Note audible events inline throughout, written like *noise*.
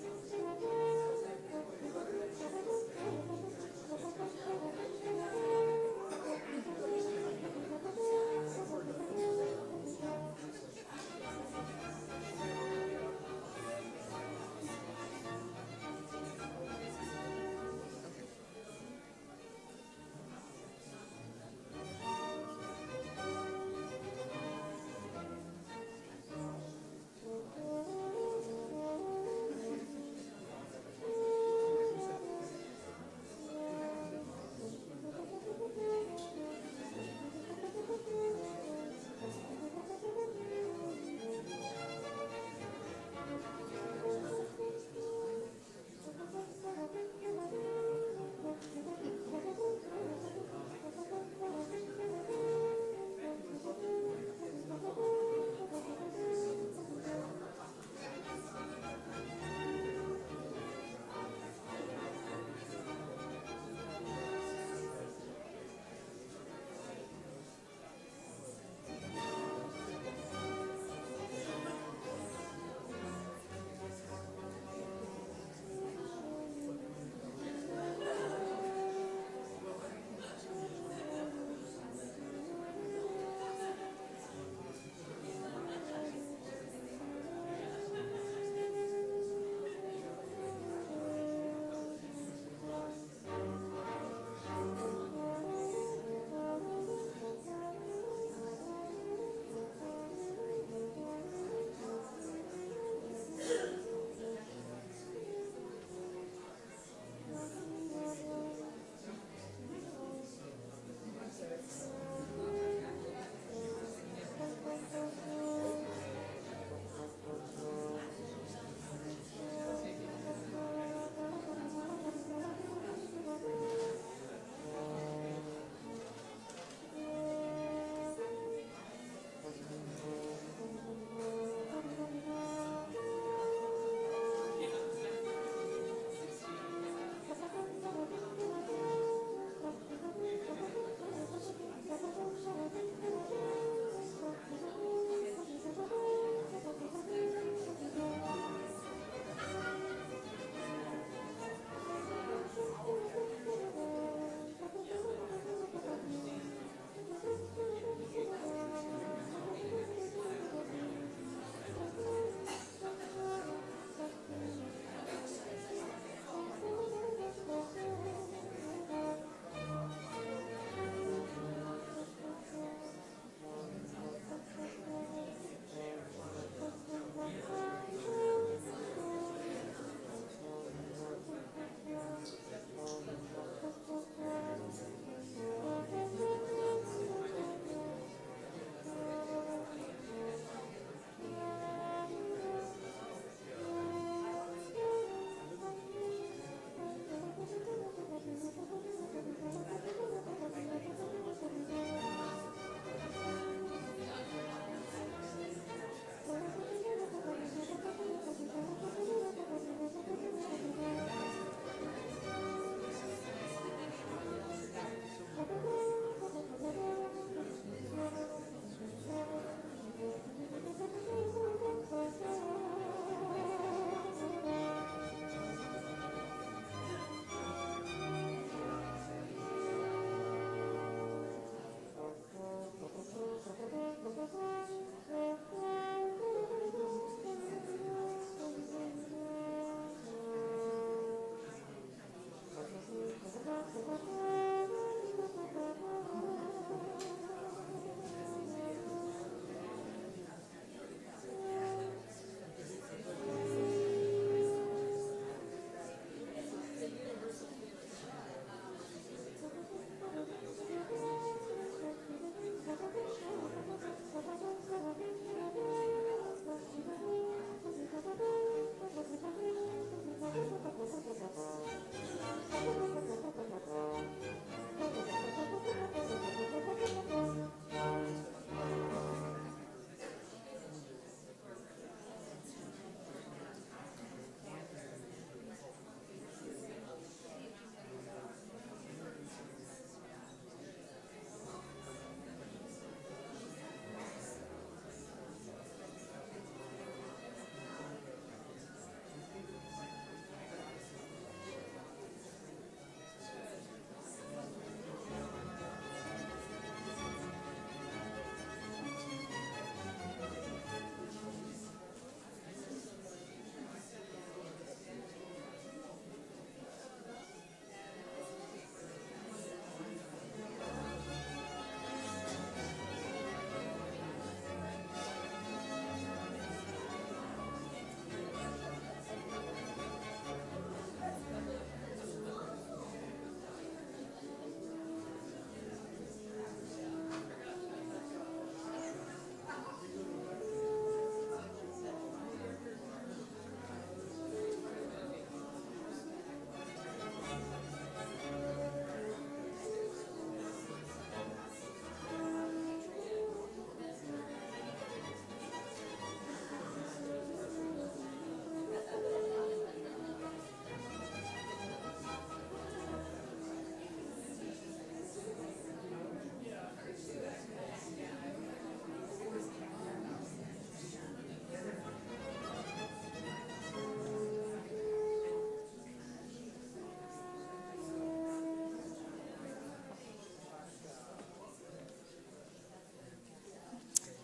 Jesus.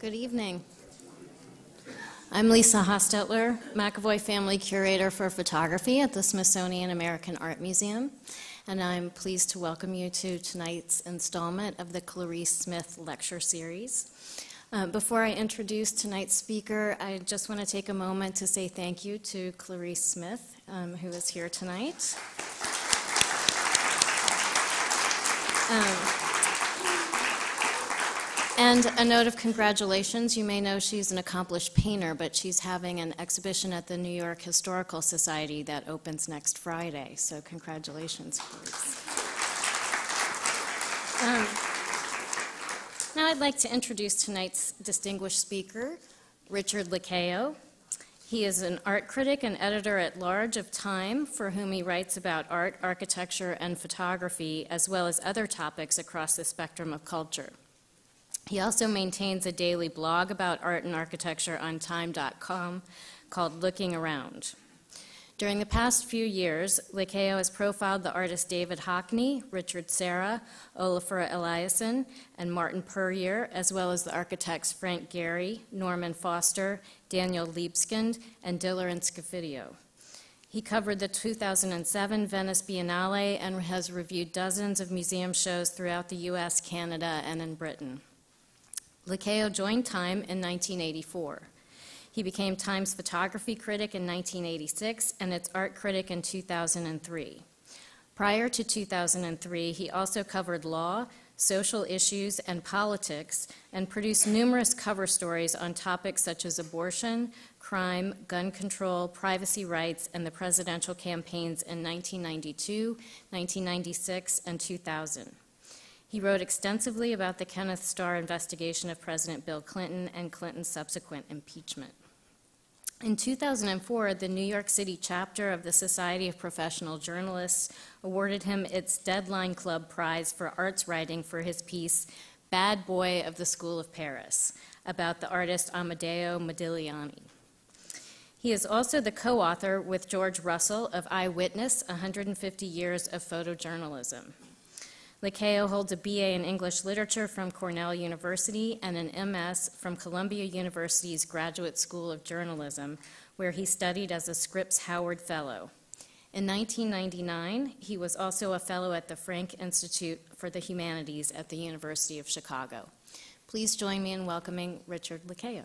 Good evening. I'm Lisa Hostetler, McAvoy Family Curator for Photography at the Smithsonian American Art Museum, and I'm pleased to welcome you to tonight's installment of the Clarice Smith Lecture Series. Uh, before I introduce tonight's speaker, I just want to take a moment to say thank you to Clarice Smith, um, who is here tonight. Um, and a note of congratulations. You may know she's an accomplished painter, but she's having an exhibition at the New York Historical Society that opens next Friday. So, congratulations, please. Um, now, I'd like to introduce tonight's distinguished speaker, Richard Lacayo. He is an art critic and editor at large of Time, for whom he writes about art, architecture, and photography, as well as other topics across the spectrum of culture. He also maintains a daily blog about art and architecture on time.com called Looking Around. During the past few years, Lacayo has profiled the artists David Hockney, Richard Serra, Olafur Eliasson, and Martin Puryear, as well as the architects Frank Gehry, Norman Foster, Daniel Libeskind, and Diller and Scofidio. He covered the 2007 Venice Biennale and has reviewed dozens of museum shows throughout the US, Canada, and in Britain. Lacayo joined Time in 1984. He became Time's photography critic in 1986 and its art critic in 2003. Prior to 2003, he also covered law, social issues, and politics, and produced numerous cover stories on topics such as abortion, crime, gun control, privacy rights, and the presidential campaigns in 1992, 1996, and 2000. He wrote extensively about the Kenneth Starr investigation of President Bill Clinton and Clinton's subsequent impeachment. In 2004, the New York City chapter of the Society of Professional Journalists awarded him its Deadline Club Prize for Arts Writing for his piece, Bad Boy of the School of Paris, about the artist Amedeo Modigliani. He is also the co author with George Russell of Eyewitness 150 Years of Photojournalism. Lacayo holds a BA in English Literature from Cornell University and an MS from Columbia University's Graduate School of Journalism, where he studied as a Scripps Howard Fellow. In 1999, he was also a fellow at the Franke Institute for the Humanities at the University of Chicago. Please join me in welcoming Richard Lacayo.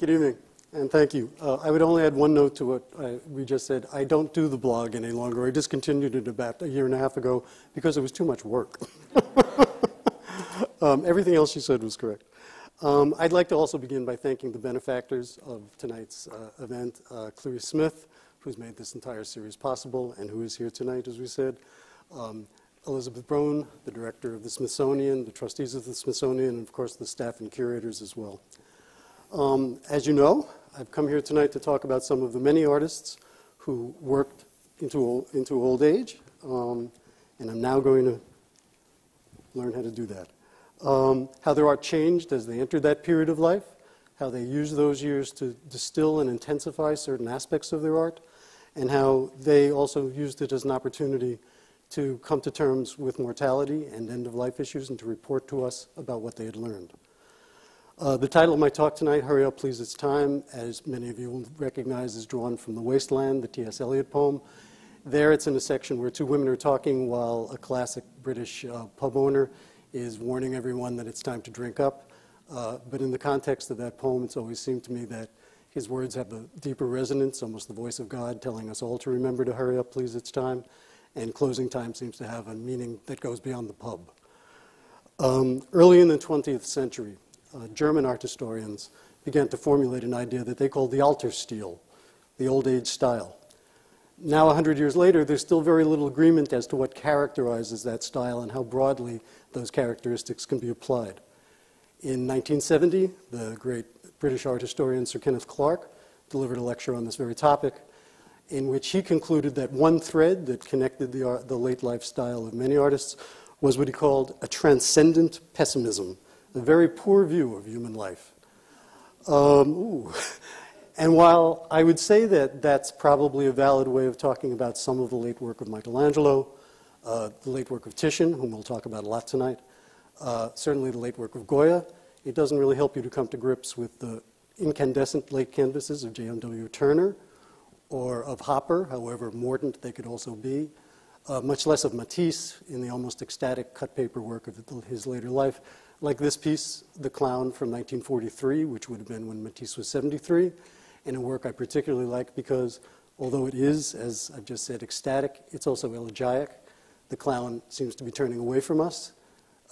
Good evening. And thank you. Uh, I would only add one note to what I, we just said. I don't do the blog any longer. I discontinued it about a year and a half ago because it was too much work. *laughs* um, everything else you said was correct. Um, I'd like to also begin by thanking the benefactors of tonight's uh, event, uh, Clarice Smith, who's made this entire series possible and who is here tonight, as we said. Um, Elizabeth Broun, the director of the Smithsonian, the trustees of the Smithsonian, and of course the staff and curators as well. Um, as you know, I've come here tonight to talk about some of the many artists who worked into, into old age, um, and I'm now going to learn how to do that. Um, how their art changed as they entered that period of life, how they used those years to distill and intensify certain aspects of their art, and how they also used it as an opportunity to come to terms with mortality and end of life issues and to report to us about what they had learned. Uh, the title of my talk tonight, Hurry Up Please It's Time, as many of you will recognize, is drawn from The Wasteland, the T.S. Eliot poem. There it's in a section where two women are talking while a classic British uh, pub owner is warning everyone that it's time to drink up. Uh, but in the context of that poem, it's always seemed to me that his words have a deeper resonance, almost the voice of God telling us all to remember to hurry up, please, it's time. And closing time seems to have a meaning that goes beyond the pub. Um, early in the 20th century, uh, German art historians began to formulate an idea that they called the Altersstil, the old age style. Now, 100 years later, there's still very little agreement as to what characterizes that style and how broadly those characteristics can be applied. In 1970, the great British art historian Sir Kenneth Clark delivered a lecture on this very topic, in which he concluded that one thread that connected the, art, the late lifestyle of many artists was what he called a transcendent pessimism a very poor view of human life. Um, *laughs* And while I would say that that's probably a valid way of talking about some of the late work of Michelangelo, uh, the late work of Titian, whom we'll talk about a lot tonight, uh, certainly the late work of Goya, it doesn't really help you to come to grips with the incandescent late canvases of J.M.W. Turner or of Hopper, however mordant they could also be, uh, much less of Matisse in the almost ecstatic cut paper work of his later life, like this piece, The Clown from 1943, which would have been when Matisse was 73, and a work I particularly like because although it is, as I've just said, ecstatic, it's also elegiac. The clown seems to be turning away from us.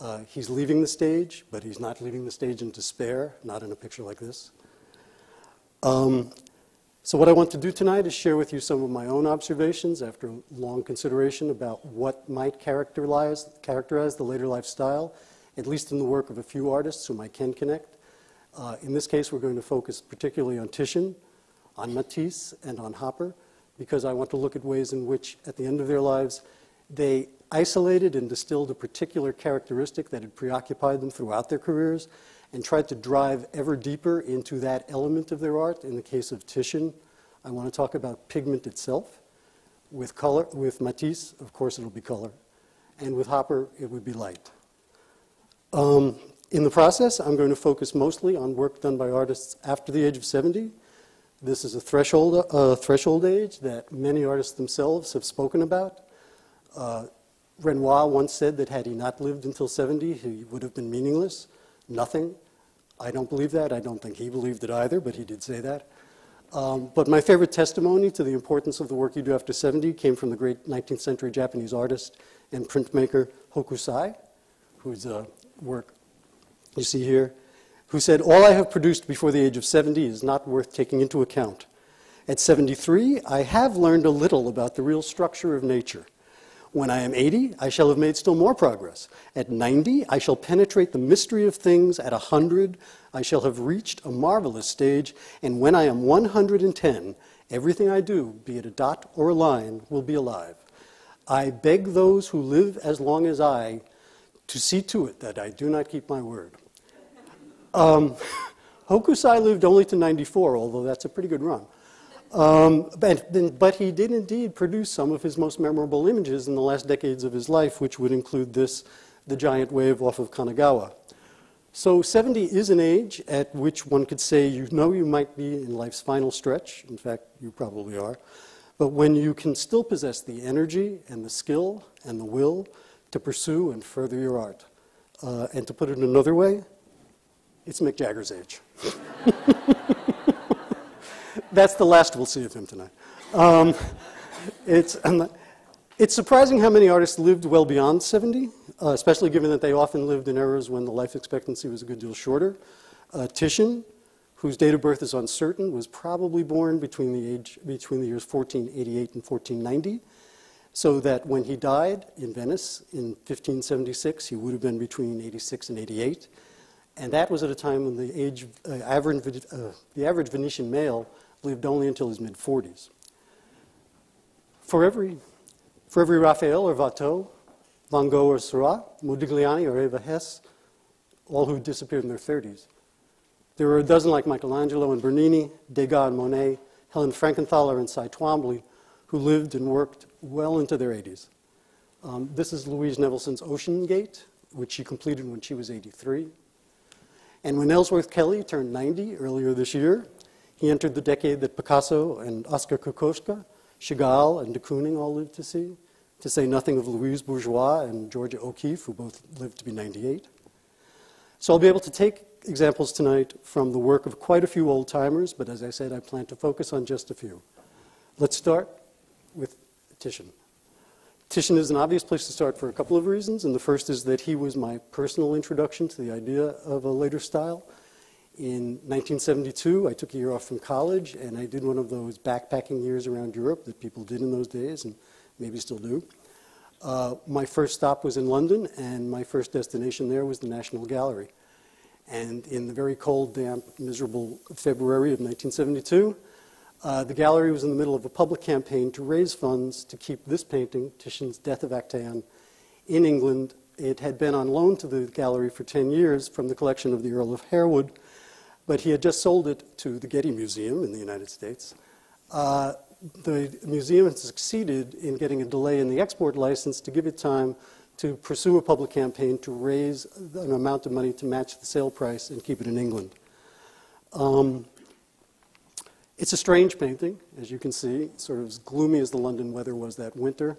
Uh, he's leaving the stage, but he's not leaving the stage in despair, not in a picture like this. Um, so, what I want to do tonight is share with you some of my own observations after long consideration about what might characterize, characterize the later lifestyle, at least in the work of a few artists whom I can connect. Uh, in this case, we're going to focus particularly on Titian, on Matisse, and on Hopper, because I want to look at ways in which, at the end of their lives, they isolated and distilled a particular characteristic that had preoccupied them throughout their careers and tried to drive ever deeper into that element of their art. In the case of Titian, I want to talk about pigment itself. With color, with Matisse, of course, it'll be color, and with Hopper, it would be light. Um, in the process, I'm going to focus mostly on work done by artists after the age of 70. This is a threshold, uh, threshold age that many artists themselves have spoken about. Uh, Renoir once said that had he not lived until 70, he would have been meaningless, nothing. I don't believe that. I don't think he believed it either, but he did say that. Um, but my favorite testimony to the importance of the work you do after 70 came from the great 19th century Japanese artist and printmaker Hokusai, whose uh, work you see here, who said, All I have produced before the age of 70 is not worth taking into account. At 73, I have learned a little about the real structure of nature. When I am 80, I shall have made still more progress. At 90, I shall penetrate the mystery of things. At 100, I shall have reached a marvelous stage. And when I am 110, everything I do, be it a dot or a line, will be alive. I beg those who live as long as I to see to it that I do not keep my word. Um, *laughs* Hokusai lived only to 94, although that's a pretty good run. Um, but, but, he did indeed produce some of his most memorable images in the last decades of his life, which would include this, the giant wave off of Kanagawa. So 70 is an age at which one could say you know you might be in life's final stretch. In fact, you probably are. But when you can still possess the energy and the skill and the will to pursue and further your art. Uh, and to put it another way, it's Mick Jagger's age. *laughs* that's the last we'll see of him tonight. Um, it's, um, it's surprising how many artists lived well beyond 70, uh, especially given that they often lived in eras when the life expectancy was a good deal shorter. Uh, Titian, whose date of birth is uncertain, was probably born between the, age, between the years 1488 and 1490, so that when he died in Venice in 1576, he would have been between 86 and 88. And that was at a time when the, age, uh, average, uh, the average Venetian male lived only until his mid 40s. For every, for every Raphael or Watteau, Van Gogh or Seurat, Modigliani or Eva Hesse, all who disappeared in their 30s. There were a dozen like Michelangelo and Bernini, Degas and Monet, Helen Frankenthaler and Cy Twombly, who lived and worked well into their 80s. Um, this is Louise Nevelson's Ocean Gate, which she completed when she was 83. And when Ellsworth Kelly turned 90 earlier this year, he entered the decade that Picasso and Oskar Kokoschka, Chagall and de Kooning all lived to see, to say nothing of Louise Bourgeois and Georgia O'Keeffe, who both lived to be 98. So I'll be able to take examples tonight from the work of quite a few old timers, but as I said, I plan to focus on just a few. Let's start with Titian. Titian is an obvious place to start for a couple of reasons, and the first is that he was my personal introduction to the idea of a later style. In 1972, I took a year off from college and I did one of those backpacking years around Europe that people did in those days and maybe still do. Uh, my first stop was in London, and my first destination there was the National Gallery. And in the very cold, damp, miserable February of 1972, uh, the gallery was in the middle of a public campaign to raise funds to keep this painting, Titian's Death of Actaeon, in England. It had been on loan to the gallery for 10 years from the collection of the Earl of Harewood, but he had just sold it to the Getty Museum in the United States. Uh, the museum had succeeded in getting a delay in the export license to give it time to pursue a public campaign to raise an amount of money to match the sale price and keep it in England. Um, it's a strange painting, as you can see, sort of as gloomy as the London weather was that winter.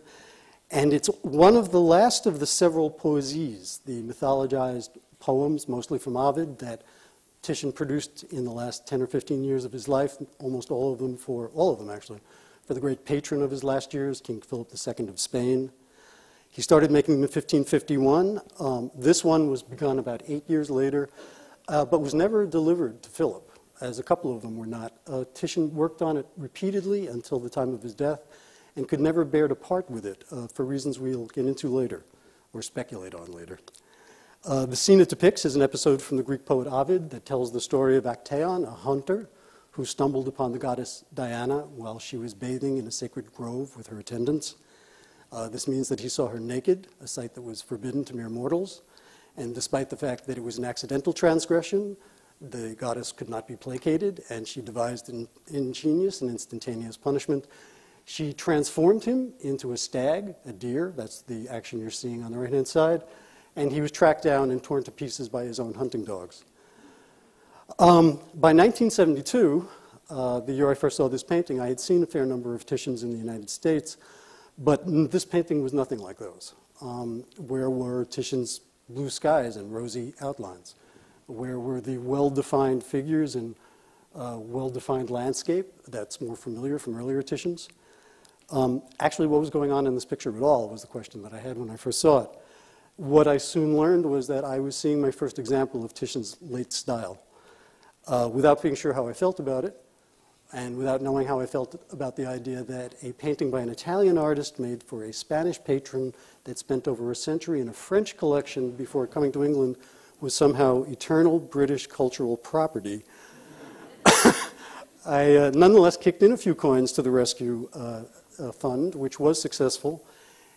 And it's one of the last of the several poesies, the mythologized poems, mostly from Ovid, that Titian produced in the last 10 or 15 years of his life, almost all of them for, all of them actually, for the great patron of his last years, King Philip II of Spain. He started making them in 1551. Um, this one was begun about eight years later, uh, but was never delivered to Philip as a couple of them were not. Uh, Titian worked on it repeatedly until the time of his death and could never bear to part with it uh, for reasons we'll get into later or speculate on later. Uh, the scene it depicts is an episode from the Greek poet Ovid that tells the story of Actaeon, a hunter who stumbled upon the goddess Diana while she was bathing in a sacred grove with her attendants. Uh, this means that he saw her naked, a sight that was forbidden to mere mortals. And despite the fact that it was an accidental transgression, the goddess could not be placated, and she devised an ingenious and instantaneous punishment. She transformed him into a stag, a deer, that's the action you're seeing on the right hand side, and he was tracked down and torn to pieces by his own hunting dogs. Um, by 1972, uh, the year I first saw this painting, I had seen a fair number of Titians in the United States, but this painting was nothing like those. Um, where were Titian's blue skies and rosy outlines? Where were the well-defined figures and uh, well-defined landscape that's more familiar from earlier Titians. Um, actually, what was going on in this picture at all was the question that I had when I first saw it. What I soon learned was that I was seeing my first example of Titian's late style. Uh, without being sure how I felt about it, and without knowing how I felt about the idea that a painting by an Italian artist made for a Spanish patron that spent over a century in a French collection before coming to England was somehow eternal British cultural property, *coughs* I uh, nonetheless kicked in a few coins to the rescue uh, uh, fund, which was successful.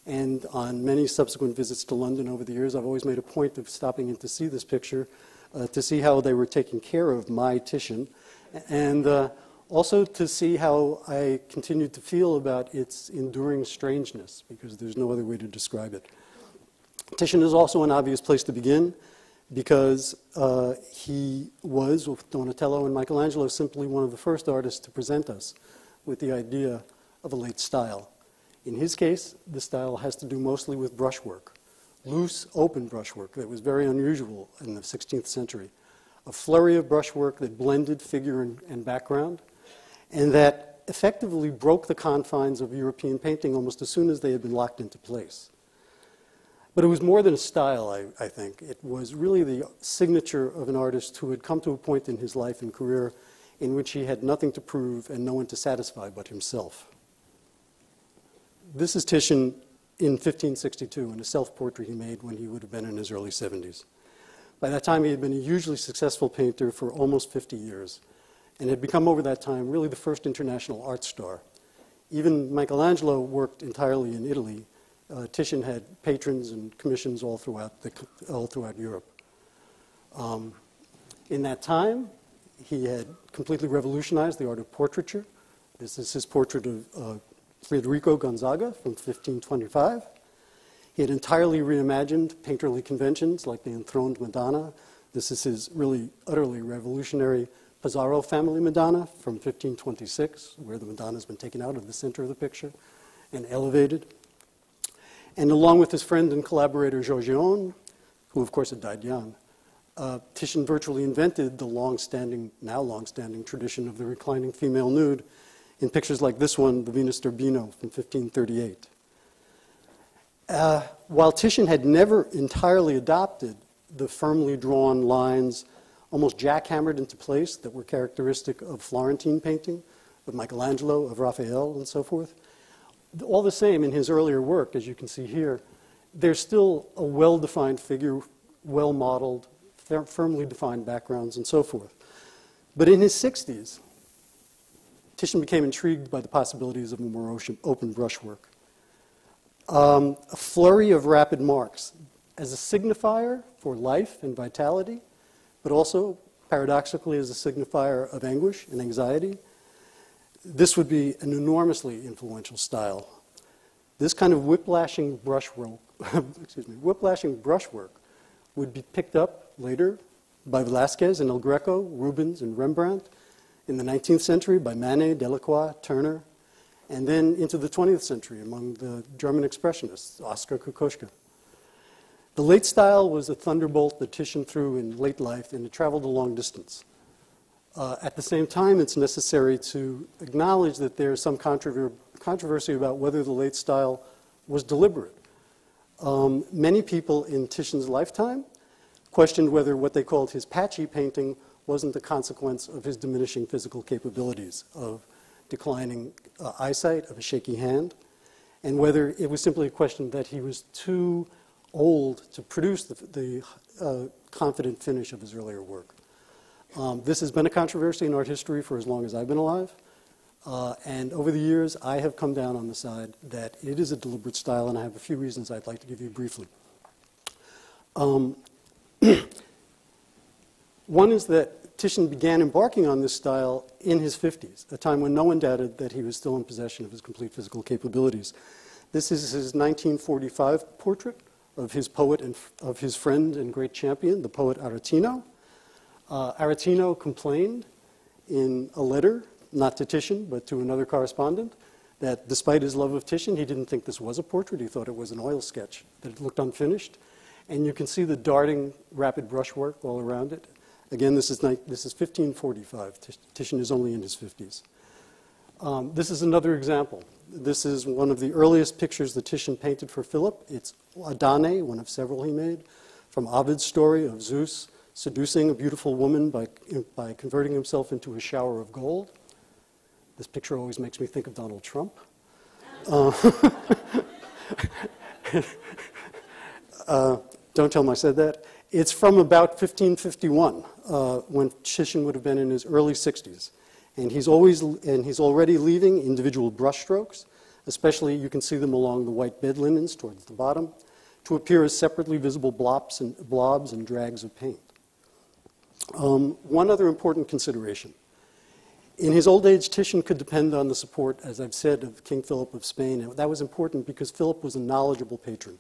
And on many subsequent visits to London over the years, I've always made a point of stopping in to see this picture, uh, to see how they were taking care of my Titian, and uh, also to see how I continued to feel about its enduring strangeness, because there's no other way to describe it. Titian is also an obvious place to begin because uh, he was, with Donatello and Michelangelo, simply one of the first artists to present us with the idea of a late style. In his case, the style has to do mostly with brushwork, loose, open brushwork that was very unusual in the 16th century. A flurry of brushwork that blended figure and, and background, and that effectively broke the confines of European painting almost as soon as they had been locked into place. But it was more than a style, I, I, think. It was really the signature of an artist who had come to a point in his life and career in which he had nothing to prove and no one to satisfy but himself. This is Titian in 1562 in a self portrait he made when he would have been in his early 70s. By that time, he had been a hugely successful painter for almost 50 years and had become, over that time, really the first international art star. Even Michelangelo worked entirely in Italy uh, Titian had patrons and commissions all throughout, the, all throughout Europe. Um, in that time, he had completely revolutionized the art of portraiture. This is his portrait of uh, Federico Gonzaga from 1525. He had entirely reimagined painterly conventions like the enthroned Madonna. This is his really utterly revolutionary Pesaro family Madonna from 1526, where the Madonna has been taken out of the center of the picture and elevated. And along with his friend and collaborator Giorgione, who of course had died young, uh, Titian virtually invented the long-standing, now long-standing tradition of the reclining female nude in pictures like this one, the Venus d'Urbino from 1538. Uh, while Titian had never entirely adopted the firmly drawn lines, almost jackhammered into place, that were characteristic of Florentine painting, of Michelangelo, of Raphael, and so forth, all the same, in his earlier work, as you can see here, there's still a well defined figure, well modeled, firmly defined backgrounds, and so forth. But in his 60s, Titian became intrigued by the possibilities of a more open brushwork. Um, a flurry of rapid marks as a signifier for life and vitality, but also paradoxically as a signifier of anguish and anxiety. This would be an enormously influential style. This kind of whiplashing brushwork, *laughs* excuse me, whiplashing brushwork would be picked up later by Velázquez and El Greco, Rubens and Rembrandt, in the 19th century by Manet, Delacroix, Turner, and then into the 20th century among the German expressionists, Oskar Kokoschka. The late style was a thunderbolt that Titian threw in late life, and it traveled a long distance. Uh, at the same time, it's necessary to acknowledge that there's some controversy about whether the late style was deliberate. Um, many people in Titian's lifetime questioned whether what they called his patchy painting wasn't the consequence of his diminishing physical capabilities, of declining uh, eyesight, of a shaky hand, and whether it was simply a question that he was too old to produce the, the uh, confident finish of his earlier work. Um, this has been a controversy in art history for as long as I've been alive. Uh, and over the years, I have come down on the side that it is a deliberate style, and I have a few reasons I'd like to give you briefly. Um, *clears throat* one is that Titian began embarking on this style in his 50s, a time when no one doubted that he was still in possession of his complete physical capabilities. This is his 1945 portrait of his poet and of his friend and great champion, the poet Aretino. Uh, Aretino complained in a letter, not to Titian, but to another correspondent, that despite his love of Titian, he didn't think this was a portrait. He thought it was an oil sketch, that it looked unfinished. And you can see the darting, rapid brushwork all around it. Again, this is, this is 1545. Titian is only in his 50s. Um, this is another example. This is one of the earliest pictures that Titian painted for Philip. It's a Danae, one of several he made, from Ovid's story of Zeus seducing a beautiful woman by, by converting himself into a shower of gold. This picture always makes me think of Donald Trump. Uh, *laughs* uh, don't tell him I said that. It's from about 1551, uh, when Titian would have been in his early 60s. And he's, always, and he's already leaving individual brushstrokes, especially you can see them along the white bed linens towards the bottom, to appear as separately visible blobs and, blobs and drags of paint. Um, one other important consideration. In his old age, Titian could depend on the support, as I've said, of King Philip of Spain. And that was important because Philip was a knowledgeable patron.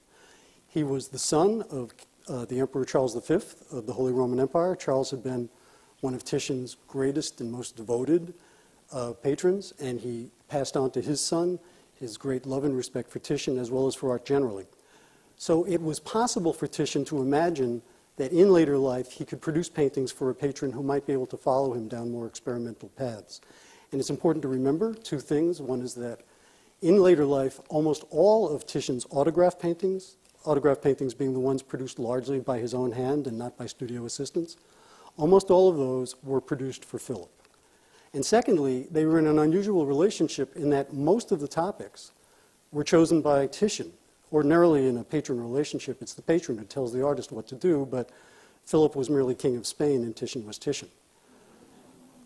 He was the son of uh, the Emperor Charles V of the Holy Roman Empire. Charles had been one of Titian's greatest and most devoted uh, patrons, and he passed on to his son his great love and respect for Titian as well as for art generally. So it was possible for Titian to imagine that in later life he could produce paintings for a patron who might be able to follow him down more experimental paths. And it's important to remember two things. One is that in later life, almost all of Titian's autograph paintings, autograph paintings being the ones produced largely by his own hand and not by studio assistants, almost all of those were produced for Philip. And secondly, they were in an unusual relationship in that most of the topics were chosen by Titian Ordinarily, in a patron relationship, it's the patron who tells the artist what to do, but Philip was merely king of Spain and Titian was Titian.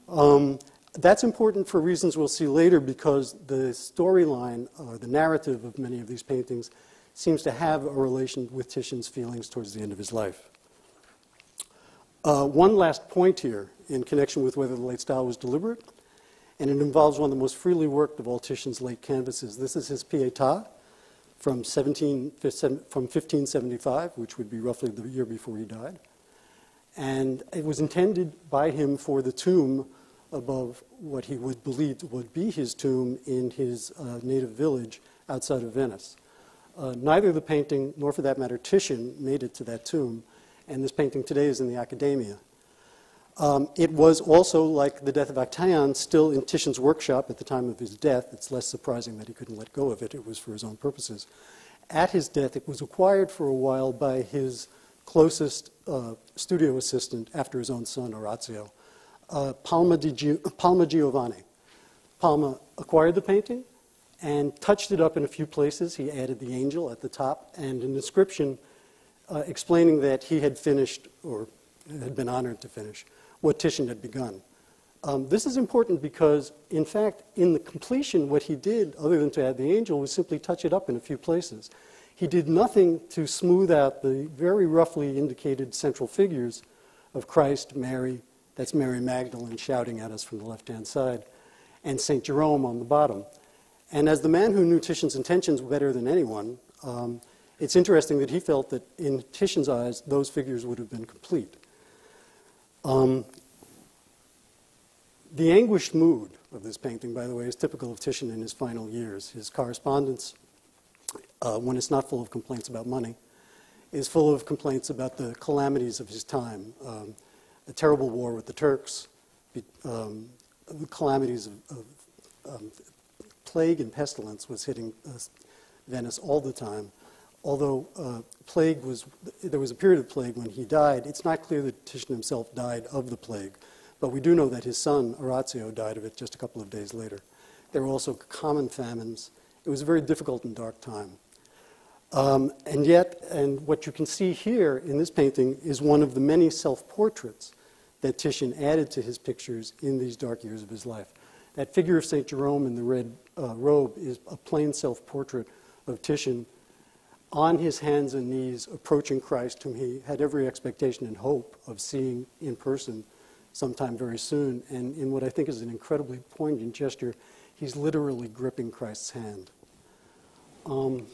Um, that's important for reasons we'll see later because the storyline or the narrative of many of these paintings seems to have a relation with Titian's feelings towards the end of his life. Uh, one last point here in connection with whether the late style was deliberate, and it involves one of the most freely worked of all Titian's late canvases. This is his Pietà, from, 17, from 1575, which would be roughly the year before he died. And it was intended by him for the tomb above what he would believe would be his tomb in his uh, native village outside of Venice. Uh, neither the painting, nor for that matter Titian, made it to that tomb, and this painting today is in the Accademia. Um, it was also, like the death of Actaeon, still in Titian's workshop at the time of his death. It's less surprising that he couldn't let go of it, it was for his own purposes. At his death, it was acquired for a while by his closest uh, studio assistant after his own son, Orazio, uh, Palma, Gi- Palma Giovanni. Palma acquired the painting and touched it up in a few places. He added the angel at the top and an inscription uh, explaining that he had finished, or had been honored to finish, what Titian had begun. Um, this is important because, in fact, in the completion, what he did, other than to add the angel, was simply touch it up in a few places. He did nothing to smooth out the very roughly indicated central figures of Christ, Mary, That's Mary Magdalene shouting at us from the left-hand side, and St. Jerome on the bottom. And as the man who knew Titian's intentions better than anyone, um, it's interesting that he felt that in Titian's eyes, those figures would have been complete. Um, the anguished mood of this painting, by the way, is typical of Titian in his final years. His correspondence, uh, when it's not full of complaints about money, is full of complaints about the calamities of his time. Um, a terrible war with the Turks, um, the calamities of, of um, plague and pestilence was hitting uh, Venice all the time. Although uh, plague was, there was a period of plague when he died, it's not clear that Titian himself died of the plague. But we do know that his son, Orazio, died of it just a couple of days later. There were also common famines. It was a very difficult and dark time. Um, and yet, and what you can see here in this painting is one of the many self portraits that Titian added to his pictures in these dark years of his life. That figure of St. Jerome in the red uh, robe is a plain self portrait of Titian on his hands and knees approaching Christ, whom he had every expectation and hope of seeing in person sometime very soon. And in what I think is an incredibly poignant gesture, he's literally gripping Christ's hand. Um,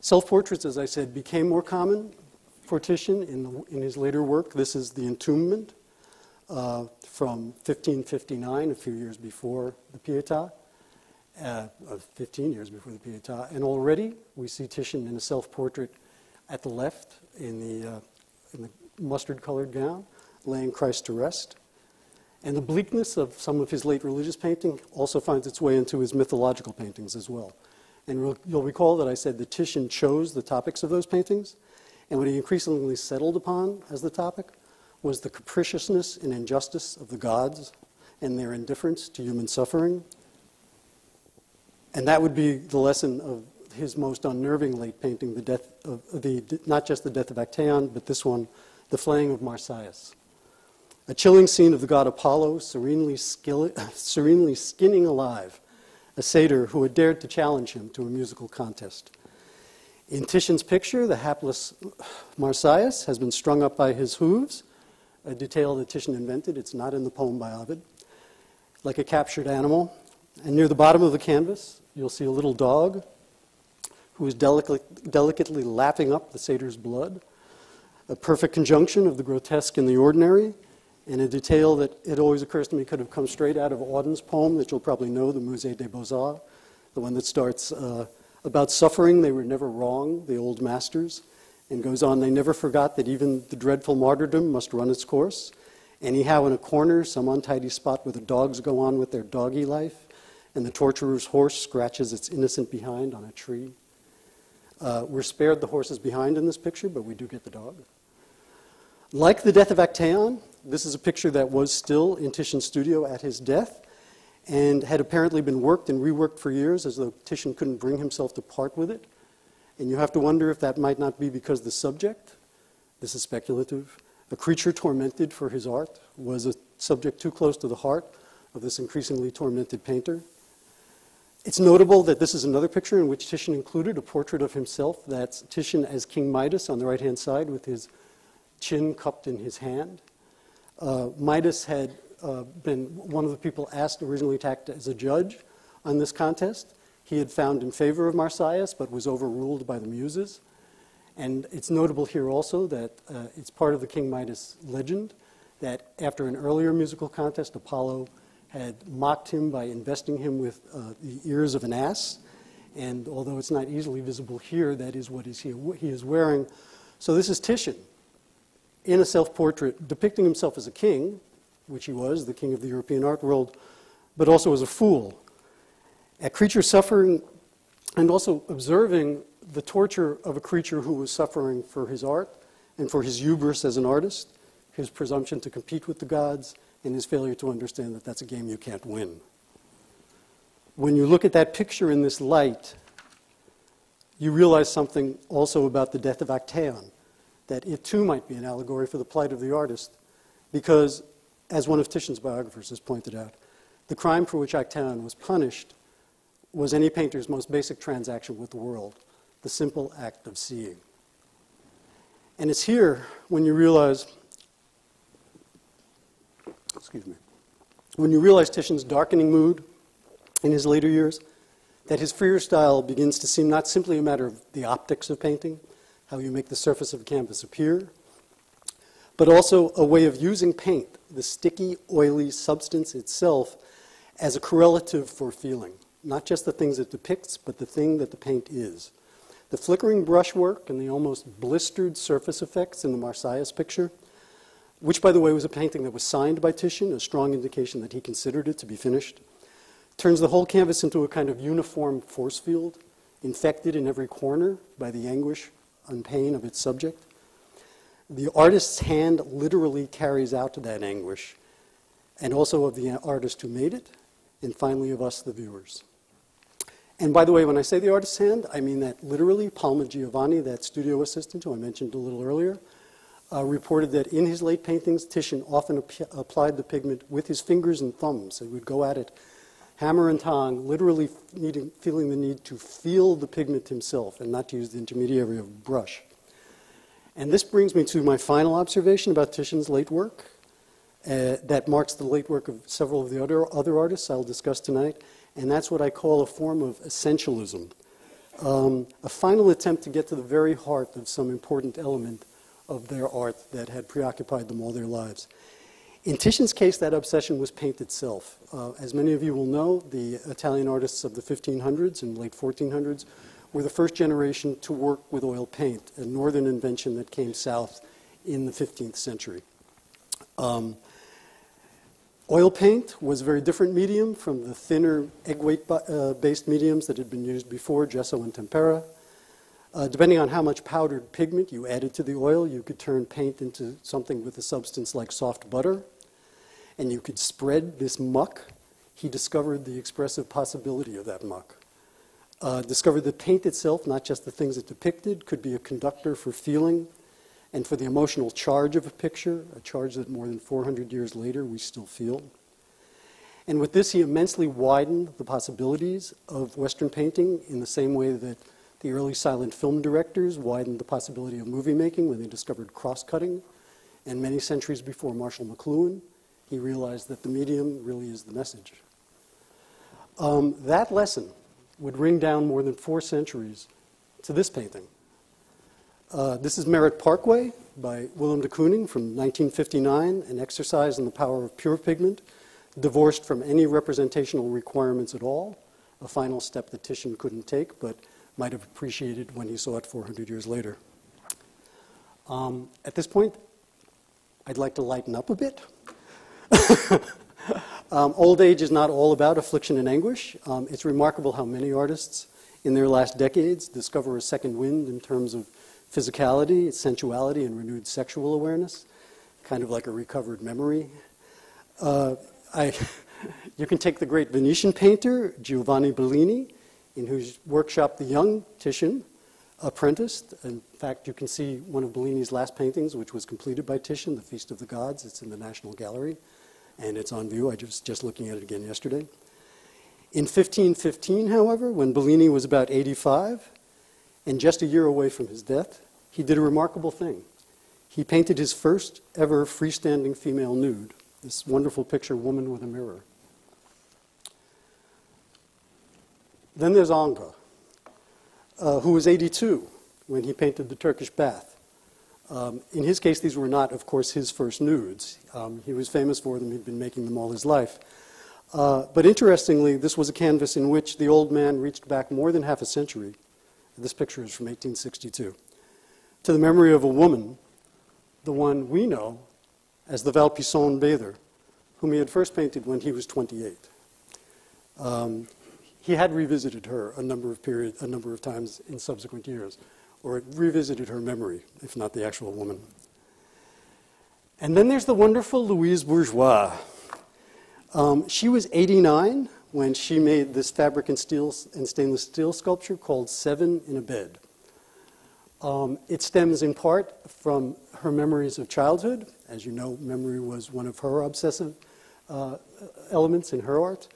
Self portraits, as I said, became more common for Titian in, the, in his later work. This is The Entombment uh, from 1559, a few years before the Pietà, uh, 15 years before the Pietà. And already we see Titian in a self portrait at the left in the, uh, in the mustard colored gown laying Christ to rest. And the bleakness of some of his late religious painting also finds its way into his mythological paintings as well. And you'll recall that I said that Titian chose the topics of those paintings, and what he increasingly settled upon as the topic was the capriciousness and injustice of the gods and their indifference to human suffering. And that would be the lesson of his most unnerving late painting, the death of the, not just the death of Actaeon, but this one, the flaying of Marsyas. A chilling scene of the god Apollo serenely, skill, *laughs* serenely skinning alive a satyr who had dared to challenge him to a musical contest. In Titian's picture, the hapless Marsyas has been strung up by his hooves, a detail that Titian invented. It's not in the poem by Ovid. Like a captured animal. And near the bottom of the canvas, you'll see a little dog who is delicately, delicately lapping up the satyr's blood. A perfect conjunction of the grotesque and the ordinary, and a detail that it always occurs to me could have come straight out of Auden's poem that you'll probably know, the Musée des Beaux-Arts, the one that starts uh, about suffering, they were never wrong, the old masters, and goes on, they never forgot that even the dreadful martyrdom must run its course. Anyhow, in a corner, some untidy spot where the dogs go on with their doggy life, and the torturer's horse scratches its innocent behind on a tree. Uh, we're spared the horses behind in this picture, but we do get the dog. Like the death of Actaeon, this is a picture that was still in Titian's studio at his death and had apparently been worked and reworked for years as though Titian couldn't bring himself to part with it. And you have to wonder if that might not be because the subject, this is speculative, a creature tormented for his art, was a subject too close to the heart of this increasingly tormented painter. It's notable that this is another picture in which Titian included a portrait of himself. That's Titian as King Midas on the right hand side with his chin cupped in his hand. Uh, Midas had uh, been one of the people asked originally to act as a judge on this contest. He had found in favor of Marsyas, but was overruled by the Muses. And it's notable here also that uh, it's part of the King Midas legend that after an earlier musical contest, Apollo had mocked him by investing him with uh, the ears of an ass. And although it's not easily visible here, that is what he is wearing. So this is Titian in a self portrait depicting himself as a king, which he was, the king of the European art world, but also as a fool, a creature suffering and also observing the torture of a creature who was suffering for his art and for his hubris as an artist, his presumption to compete with the gods, and his failure to understand that that's a game you can't win. When you look at that picture in this light, you realize something also about the death of Actaeon that it too might be an allegory for the plight of the artist, because, as one of Titian's biographers has pointed out, the crime for which Actaeon was punished was any painter's most basic transaction with the world, the simple act of seeing. And it's here when you realize excuse me, when you realize Titian's darkening mood in his later years, that his freer style begins to seem not simply a matter of the optics of painting, how you make the surface of a canvas appear, but also a way of using paint, the sticky, oily substance itself, as a correlative for feeling. Not just the things it depicts, but the thing that the paint is. The flickering brushwork and the almost blistered surface effects in the Marsyas picture, which, by the way, was a painting that was signed by Titian, a strong indication that he considered it to be finished, turns the whole canvas into a kind of uniform force field, infected in every corner by the anguish and pain of its subject. The artist's hand literally carries out that anguish, and also of the artist who made it, and finally of us, the viewers. And by the way, when I say the artist's hand, I mean that literally. Palma Giovanni, that studio assistant who I mentioned a little earlier, uh, reported that in his late paintings, Titian often ap- applied the pigment with his fingers and thumbs. So he would go at it hammer and tong, literally needing, feeling the need to feel the pigment himself and not to use the intermediary of brush. And this brings me to my final observation about Titian's late work. Uh, that marks the late work of several of the other, other artists I'll discuss tonight, and that's what I call a form of essentialism. Um, a final attempt to get to the very heart of some important element of their art that had preoccupied them all their lives. In Titian's case, that obsession was paint itself. Uh, as many of you will know, the Italian artists of the 1500s and late 1400s were the first generation to work with oil paint, a northern invention that came south in the 15th century. Um, oil paint was a very different medium from the thinner egg weight uh, based mediums that had been used before, gesso and tempera. Uh, depending on how much powdered pigment you added to the oil, you could turn paint into something with a substance like soft butter, and you could spread this muck. He discovered the expressive possibility of that muck. Uh, discovered that paint itself, not just the things it depicted, could be a conductor for feeling and for the emotional charge of a picture, a charge that more than 400 years later we still feel. And with this, he immensely widened the possibilities of Western painting in the same way that the early silent film directors widened the possibility of movie making when they discovered cross cutting. And many centuries before Marshall McLuhan, he realized that the medium really is the message. Um, that lesson would ring down more than four centuries to this painting. Uh, this is Merritt Parkway by Willem de Kooning from 1959, an exercise in the power of pure pigment, divorced from any representational requirements at all, a final step that Titian couldn't take, but might have appreciated when he saw it 400 years later. Um, at this point, I'd like to lighten up a bit. *laughs* um, old age is not all about affliction and anguish. Um, it's remarkable how many artists in their last decades discover a second wind in terms of physicality, sensuality, and renewed sexual awareness, kind of like a recovered memory. Uh, I, *laughs* you can take the great Venetian painter Giovanni Bellini in whose workshop the young Titian apprenticed. In fact, you can see one of Bellini's last paintings, which was completed by Titian, The Feast of the Gods. It's in the National Gallery, and it's on view. I was just looking at it again yesterday. In 1515, however, when Bellini was about 85, and just a year away from his death, he did a remarkable thing. He painted his first ever freestanding female nude, this wonderful picture, Woman with a Mirror. Then there's Ingres, uh, who was 82 when he painted the Turkish bath. Um, in his case, these were not, of course, his first nudes. Um, he was famous for them, he'd been making them all his life. Uh, but interestingly, this was a canvas in which the old man reached back more than half a century. This picture is from 1862. To the memory of a woman, the one we know as the Valpinçon bather, whom he had first painted when he was 28. Um, he had revisited her a number of period, a number of times in subsequent years, or revisited her memory, if not the actual woman. And then there's the wonderful Louise Bourgeois. Um, she was 89 when she made this fabric and, steel, and stainless steel sculpture called Seven in a Bed. Um, it stems in part from her memories of childhood. As you know, memory was one of her obsessive uh, elements in her art.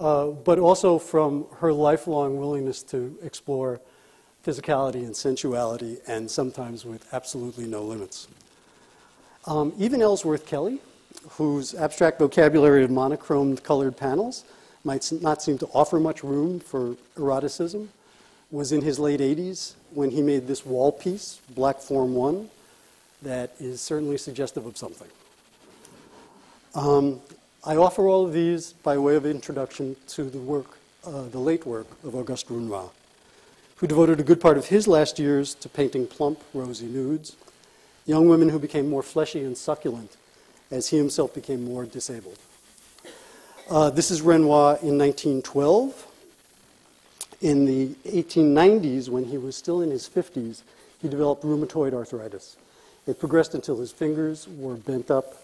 Uh, but also from her lifelong willingness to explore physicality and sensuality, and sometimes with absolutely no limits. Um, even Ellsworth Kelly, whose abstract vocabulary of monochromed colored panels might not seem to offer much room for eroticism, was in his late 80s when he made this wall piece, Black Form 1, that is certainly suggestive of something. Um, I offer all of these by way of introduction to the work, uh, the late work of Auguste Renoir, who devoted a good part of his last years to painting plump, rosy nudes, young women who became more fleshy and succulent as he himself became more disabled. Uh, this is Renoir in 1912. In the 1890s, when he was still in his 50s, he developed rheumatoid arthritis. It progressed until his fingers were bent up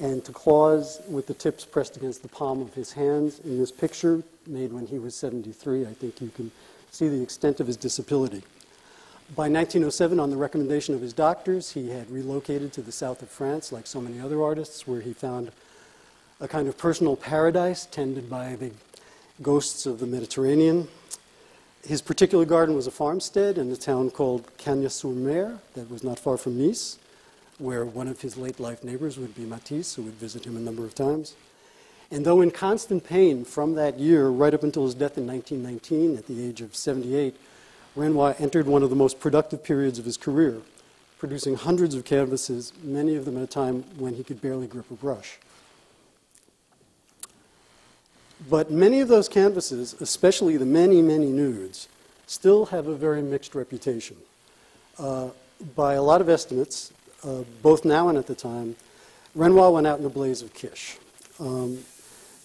and to claws with the tips pressed against the palm of his hands. In this picture, made when he was 73, I think you can see the extent of his disability. By 1907, on the recommendation of his doctors, he had relocated to the south of France, like so many other artists, where he found a kind of personal paradise tended by the ghosts of the Mediterranean. His particular garden was a farmstead in a town called Cagnes-sur-Mer that was not far from Nice, where one of his late life neighbors would be Matisse, who would visit him a number of times. And though in constant pain from that year right up until his death in 1919 at the age of 78, Renoir entered one of the most productive periods of his career, producing hundreds of canvases, many of them at a time when he could barely grip a brush. But many of those canvases, especially the many, many nudes, still have a very mixed reputation. Uh, by a lot of estimates, uh, both now and at the time, Renoir went out in a blaze of kitsch. Um,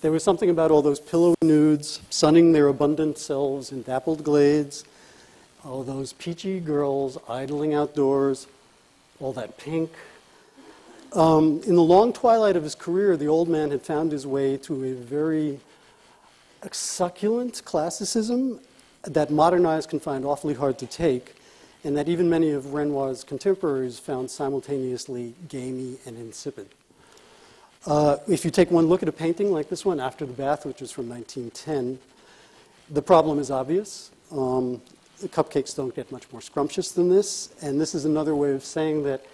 there was something about all those pillow nudes, sunning their abundant selves in dappled glades, all those peachy girls idling outdoors, all that pink. Um, in the long twilight of his career, the old man had found his way to a very succulent classicism that modern eyes can find awfully hard to take, and that even many of Renoir's contemporaries found simultaneously gamey and insipid. Uh, if you take one look at a painting like this one, After the Bath, which is from 1910, the problem is obvious. Um, cupcakes don't get much more scrumptious than this, and this is another way of saying that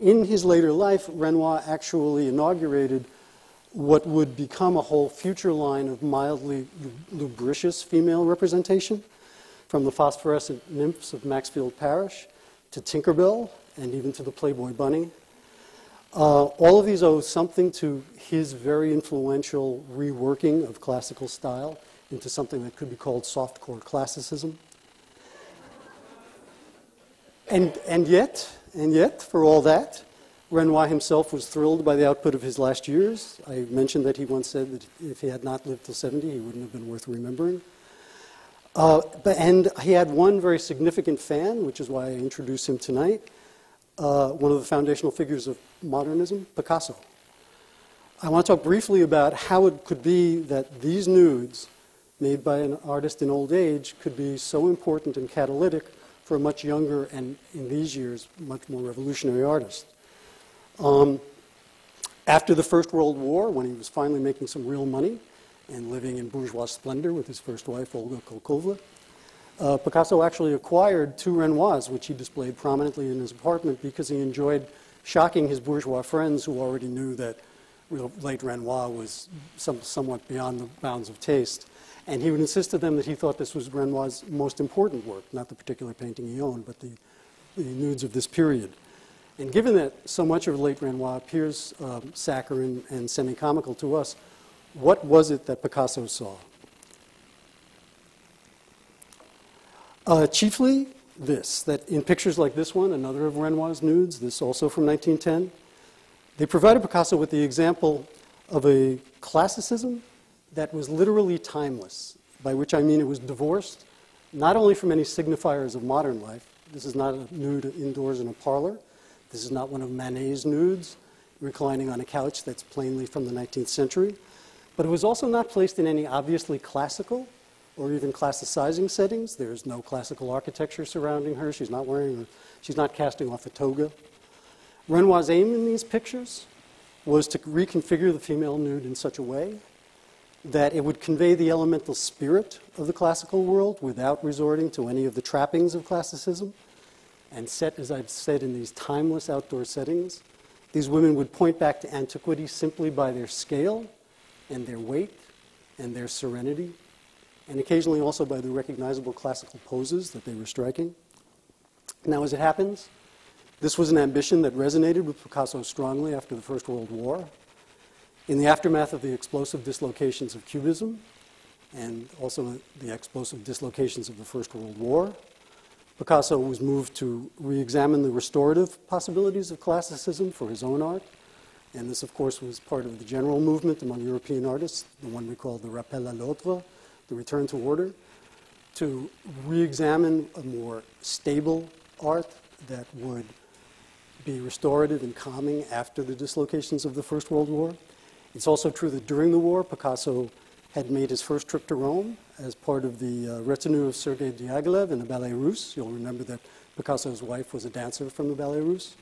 in his later life, Renoir actually inaugurated what would become a whole future line of mildly lubricious female representation, from the phosphorescent nymphs of Maxfield Parrish to Tinkerbell and even to the Playboy Bunny. Uh, all of these owe something to his very influential reworking of classical style into something that could be called softcore classicism. And, and yet, and yet, for all that, Renoir himself was thrilled by the output of his last years. I mentioned that he once said that if he had not lived till 70, he wouldn't have been worth remembering. Uh, but, and he had one very significant fan, which is why I introduced him tonight, uh, one of the foundational figures of modernism, Picasso. I want to talk briefly about how it could be that these nudes, made by an artist in old age, could be so important and catalytic for a much younger and, in these years, much more revolutionary artist. Um, after the First World War, when he was finally making some real money and living in bourgeois splendor with his first wife, Olga Khokhlova, uh, Picasso actually acquired two Renoirs, which he displayed prominently in his apartment because he enjoyed shocking his bourgeois friends who already knew that late Renoir was some, somewhat beyond the bounds of taste. And he would insist to them that he thought this was Renoir's most important work, not the particular painting he owned, but the, the nudes of this period. And given that so much of late Renoir appears um, saccharine and semi comical to us, what was it that Picasso saw? Uh, chiefly this that in pictures like this one, another of Renoir's nudes, this also from 1910, they provided Picasso with the example of a classicism that was literally timeless, by which I mean it was divorced not only from any signifiers of modern life. This is not a nude indoors in a parlor. This is not one of Manet's nudes reclining on a couch that's plainly from the 19th century. But it was also not placed in any obviously classical or even classicizing settings. There's no classical architecture surrounding her. She's not wearing, she's not casting off a toga. Renoir's aim in these pictures was to reconfigure the female nude in such a way that it would convey the elemental spirit of the classical world without resorting to any of the trappings of classicism, and set, as I've said, in these timeless outdoor settings, These women would point back to antiquity simply by their scale and their weight and their serenity, and occasionally also by the recognizable classical poses that they were striking. Now, as it happens, this was an ambition that resonated with Picasso strongly after the First World War. In the aftermath of the explosive dislocations of Cubism and also the explosive dislocations of the First World War, Picasso was moved to re examine the restorative possibilities of classicism for his own art. And this, of course, was part of the general movement among European artists, the one we call the rappel à l'ordre, the return to order, to re examine a more stable art that would be restorative and calming after the dislocations of the First World War. It's also true that during the war, Picasso had made his first trip to Rome as part of the uh, retinue of Sergei Diaghilev in the Ballet Russe. You'll remember that Picasso's wife was a dancer from the Ballet Russe.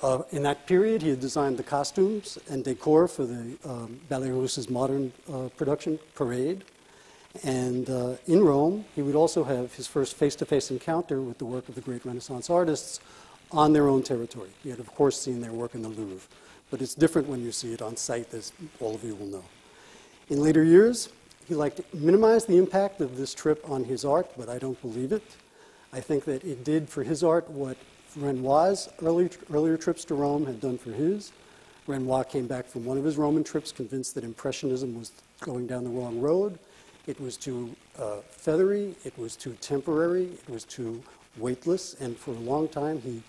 Uh, in that period, he had designed the costumes and decor for the um, Ballet Russe's modern uh, production, Parade. And uh, in Rome, he would also have his first face to face encounter with the work of the great Renaissance artists on their own territory. He had, of course, seen their work in the Louvre, but it's different when you see it on site, as all of you will know. In later years, he liked to minimize the impact of this trip on his art, but I don't believe it. I think that it did for his art what Renoir's early, earlier trips to Rome had done for his. Renoir came back from one of his Roman trips convinced that Impressionism was going down the wrong road. It was too uh, feathery, it was too temporary, it was too weightless, and for a long time he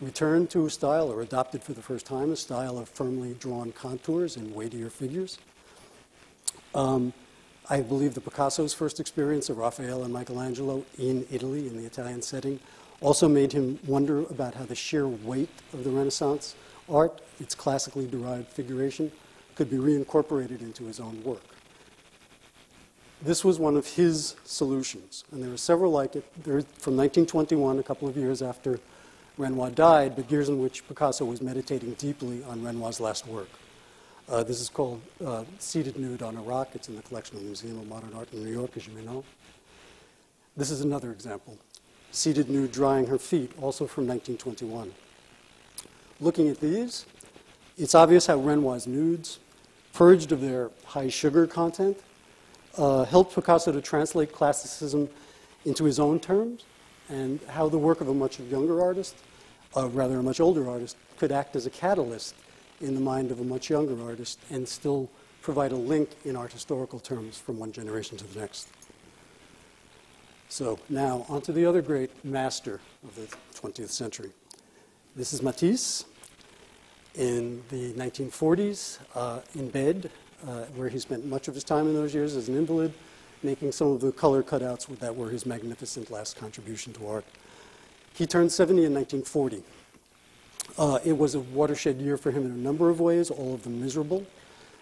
returned to a style, or adopted for the first time, a style of firmly drawn contours and weightier figures. Um, I believe that Picasso's first experience of Raphael and Michelangelo in Italy, in the Italian setting, also made him wonder about how the sheer weight of the Renaissance art, its classically derived figuration, could be reincorporated into his own work. This was one of his solutions, and there are several like it. There, from 1921, a couple of years after Renoir died, but years in which Picasso was meditating deeply on Renoir's last work. Uh, this is called uh, Seated Nude on a Rock. It's in the collection of the Museum of Modern Art in New York, as you may know. This is another example. Seated nude drying her feet, also from 1921. Looking at these, it's obvious how Renoir's nudes, purged of their high sugar content, uh, helped Picasso to translate classicism into his own terms, and how the work of a much younger artist, uh, rather a much older artist, could act as a catalyst in the mind of a much younger artist and still provide a link in art historical terms from one generation to the next. So now, on to the other great master of the 20th century. This is Matisse in the 1940s uh, in bed, uh, where he spent much of his time in those years as an invalid, making some of the color cutouts that were his magnificent last contribution to art. He turned 70 in 1940. Uh, it was a watershed year for him in a number of ways, all of them miserable.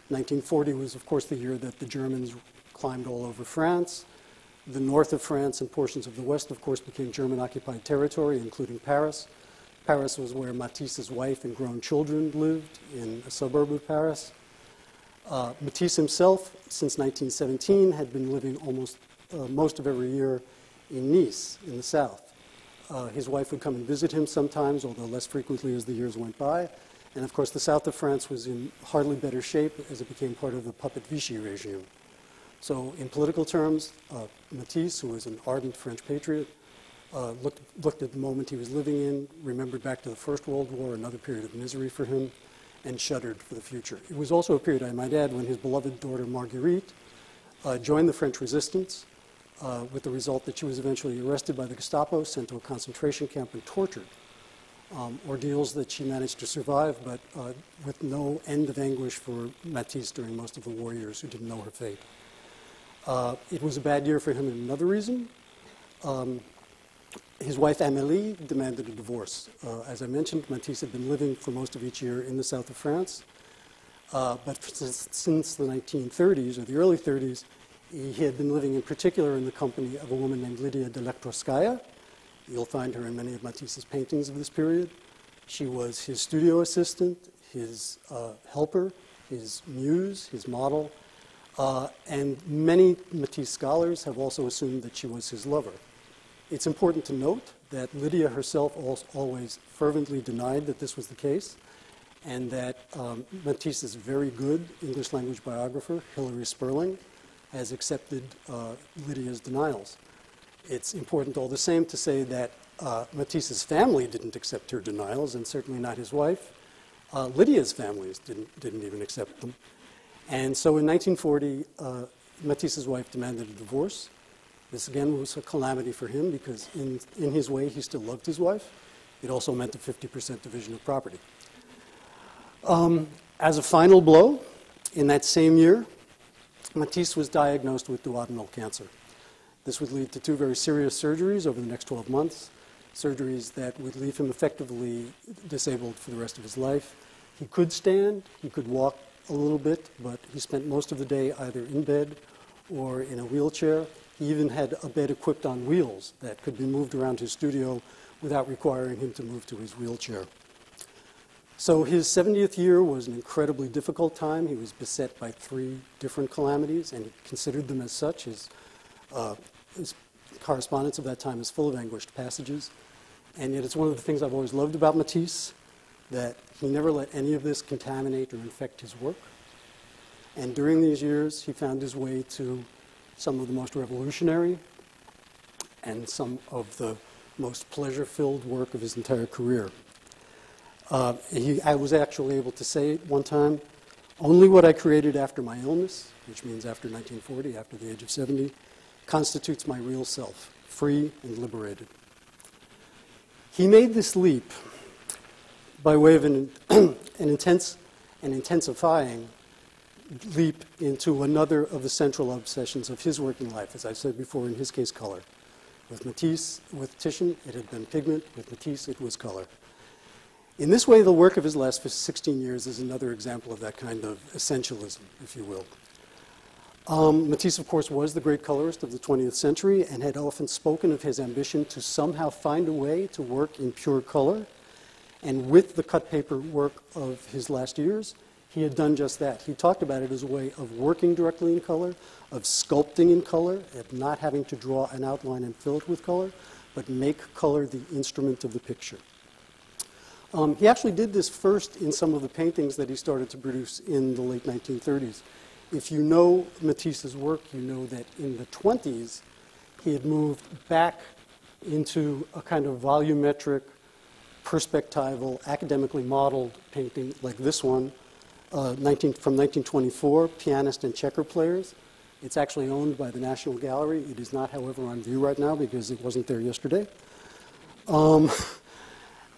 1940 was, of course, the year that the Germans climbed all over France. The north of France and portions of the west, of course, became German occupied territory, including Paris. Paris was where Matisse's wife and grown children lived, in a suburb of Paris. Uh, Matisse himself, since 1917, had been living almost uh, most of every year in Nice, in the south. Uh, his wife would come and visit him sometimes, although less frequently as the years went by. And of course, the south of France was in hardly better shape as it became part of the puppet Vichy regime. So, in political terms, uh, Matisse, who was an ardent French patriot, uh, looked, looked at the moment he was living in, remembered back to the First World War, another period of misery for him, and shuddered for the future. It was also a period, I might add, when his beloved daughter Marguerite uh, joined the French resistance uh, with the result that she was eventually arrested by the Gestapo, sent to a concentration camp, and tortured. Um, ordeals that she managed to survive, but uh, with no end of anguish for Matisse during most of the war years who didn't know her fate. Uh, it was a bad year for him in another reason. Um, his wife Amélie demanded a divorce. Uh, as I mentioned, Matisse had been living for most of each year in the south of France. Uh, but since, since, the 1930s or the early 30s, he had been living in particular in the company of a woman named Lydia de Delektorskaya. You'll find her in many of Matisse's paintings of this period. She was his studio assistant, his uh, helper, his muse, his model, uh, and many Matisse scholars have also assumed that she was his lover. It's important to note that Lydia herself always fervently denied that this was the case, and that um, Matisse's very good English language biographer, Hilary Spurling, has accepted uh, Lydia's denials. It's important all the same to say that uh, Matisse's family didn't accept her denials, and certainly not his wife. Uh, Lydia's families didn't, didn't even accept them. And so in 1940, uh, Matisse's wife demanded a divorce. This again was a calamity for him because, in, in his way, he still loved his wife. It also meant a 50% division of property. Um, as a final blow, in that same year, Matisse was diagnosed with duodenal cancer. This would lead to two very serious surgeries over the next 12 months, surgeries that would leave him effectively disabled for the rest of his life. He could stand, he could walk a little bit, but he spent most of the day either in bed or in a wheelchair. He even had a bed equipped on wheels that could be moved around his studio without requiring him to move to his wheelchair. So his 70th year was an incredibly difficult time. He was beset by three different calamities, and he considered them as such. His, uh, his correspondence of that time is full of anguished passages. And yet, it's one of the things I've always loved about Matisse that he never let any of this contaminate or infect his work. And during these years, he found his way to some of the most revolutionary and some of the most pleasure filled work of his entire career. Uh, he, I was actually able to say one time only what I created after my illness, which means after 1940, after the age of 70, constitutes my real self, free and liberated. He made this leap by way of an, *clears throat* an intense and intensifying leap into another of the central obsessions of his working life, as I said before, in his case, color. With Matisse, with Titian, it had been pigment. With Matisse, it was color. In this way, the work of his last 16 years is another example of that kind of essentialism, if you will. Um, Matisse, of course, was the great colorist of the 20th century and had often spoken of his ambition to somehow find a way to work in pure color. And with the cut paper work of his last years, he had done just that. He talked about it as a way of working directly in color, of sculpting in color, of not having to draw an outline and fill it with color, but make color the instrument of the picture. Um, he actually did this first in some of the paintings that he started to produce in the late 1930s. If you know Matisse's work, you know that in the 20s, he had moved back into a kind of volumetric, perspectival, academically modeled painting like this one uh, 19, from 1924, Pianist and Checker Players. It's actually owned by the National Gallery. It is not, however, on view right now because it wasn't there yesterday. Um, *laughs*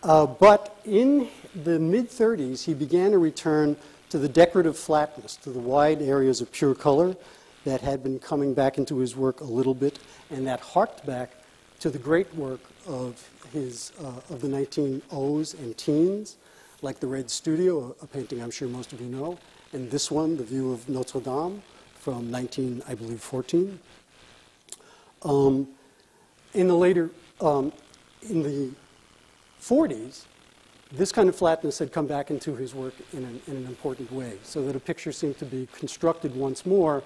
Uh, but in the mid 30s, he began a return to the decorative flatness, to the wide areas of pure color that had been coming back into his work a little bit, and that harked back to the great work of his uh, of the 1900s and teens, like the Red Studio, a, painting I'm sure most of you know, and this one, the view of Notre Dame from 19, I believe, 14. Um, in the later, um, in the 40s, this kind of flatness had come back into his work in an, in an, important way, so that a picture seemed to be constructed once more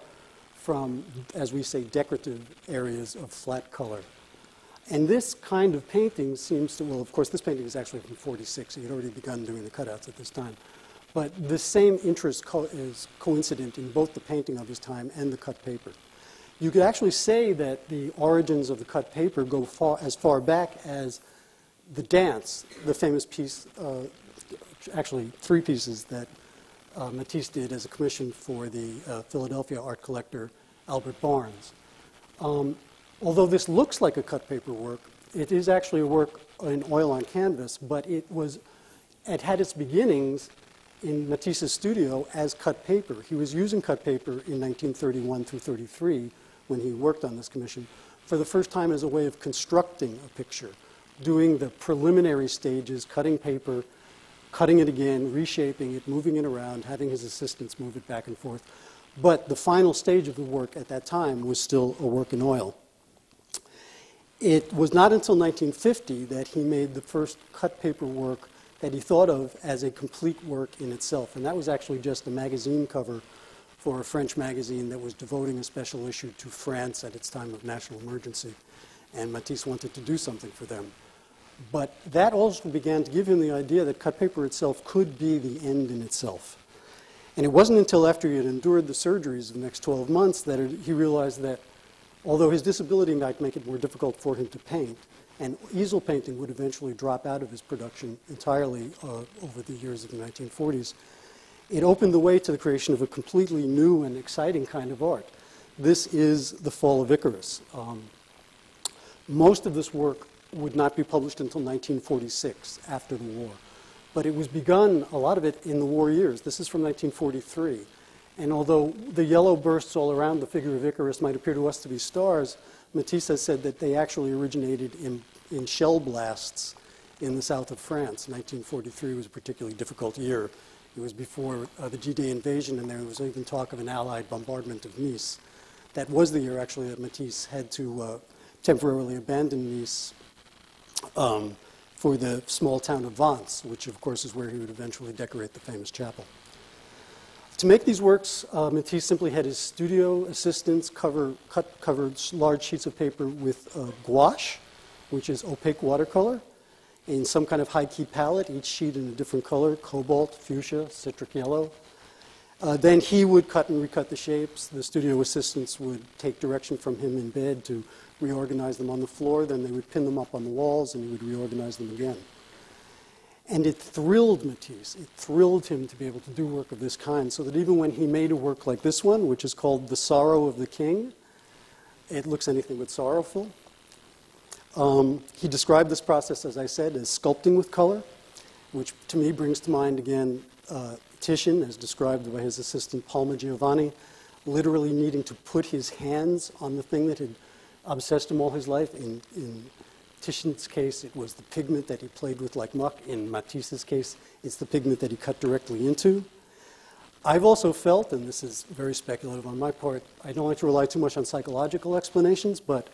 from, as we say, decorative areas of flat color. And this kind of painting seems to, well, of course, this painting is actually from 46, he had already begun doing the cutouts at this time. But the same interest co is coincident in both the painting of his time and the cut paper. You could actually say that the origins of the cut paper go far, as far back as the dance, the famous piece, uh, actually three pieces that uh, Matisse did as a commission for the uh, Philadelphia art collector Albert Barnes. Um, although this looks like a cut paper work, it is actually a work in oil on canvas, but it was it had its beginnings in Matisse's studio as cut paper. He was using cut paper in 1931 through 33 when he worked on this commission for the first time as a way of constructing a picture doing the preliminary stages, cutting paper, cutting it again, reshaping it, moving it around, having his assistants move it back and forth. But the final stage of the work at that time was still a work in oil. It was not until 1950 that he made the first cut paper work that he thought of as a complete work in itself. And that was actually just a magazine cover for a French magazine that was devoting a special issue to France at its time of national emergency. And Matisse wanted to do something for them. But that also began to give him the idea that cut paper itself could be the end in itself. And it wasn't until after he had endured the surgeries of the next 12 months that it, he realized that although his disability might make it more difficult for him to paint, and easel painting would eventually drop out of his production entirely uh, over the years of the 1940s, it opened the way to the creation of a completely new and exciting kind of art. This is The Fall of Icarus. Um, most of this work would not be published until 1946, after the war. But it was begun, a lot of it, in the war years. This is from 1943. And although the yellow bursts all around the figure of Icarus might appear to us to be stars, Matisse has said that they actually originated in, in shell blasts in the south of France. 1943 was a particularly difficult year. It was before uh, the G-Day invasion, and there was even talk of an Allied bombardment of Nice. That was the year, actually, that Matisse had to uh, temporarily abandon Nice um, for the small town of Vence, which, of course, is where he would eventually decorate the famous chapel. To make these works, uh, Matisse simply had his studio assistants cover, cut covered large sheets of paper with uh, gouache, which is opaque watercolor, in some kind of high key palette, each sheet in a different color cobalt, fuchsia, citric yellow. Uh, then he would cut and recut the shapes. The studio assistants would take direction from him in bed to reorganize them on the floor. Then they would pin them up on the walls and he would reorganize them again. And it thrilled Matisse. It thrilled him to be able to do work of this kind, so that even when he made a work like this one, which is called The Sorrow of the King, it looks anything but sorrowful. Um, he described this process, as I said, as sculpting with color, which to me brings to mind again uh, Titian, as described by his assistant Palma Giovanni, literally needing to put his hands on the thing that had obsessed him all his life. In, in Titian's case, it was the pigment that he played with like muck. In Matisse's case, it's the pigment that he cut directly into. I've also felt, and this is very speculative on my part, I don't like to rely too much on psychological explanations, but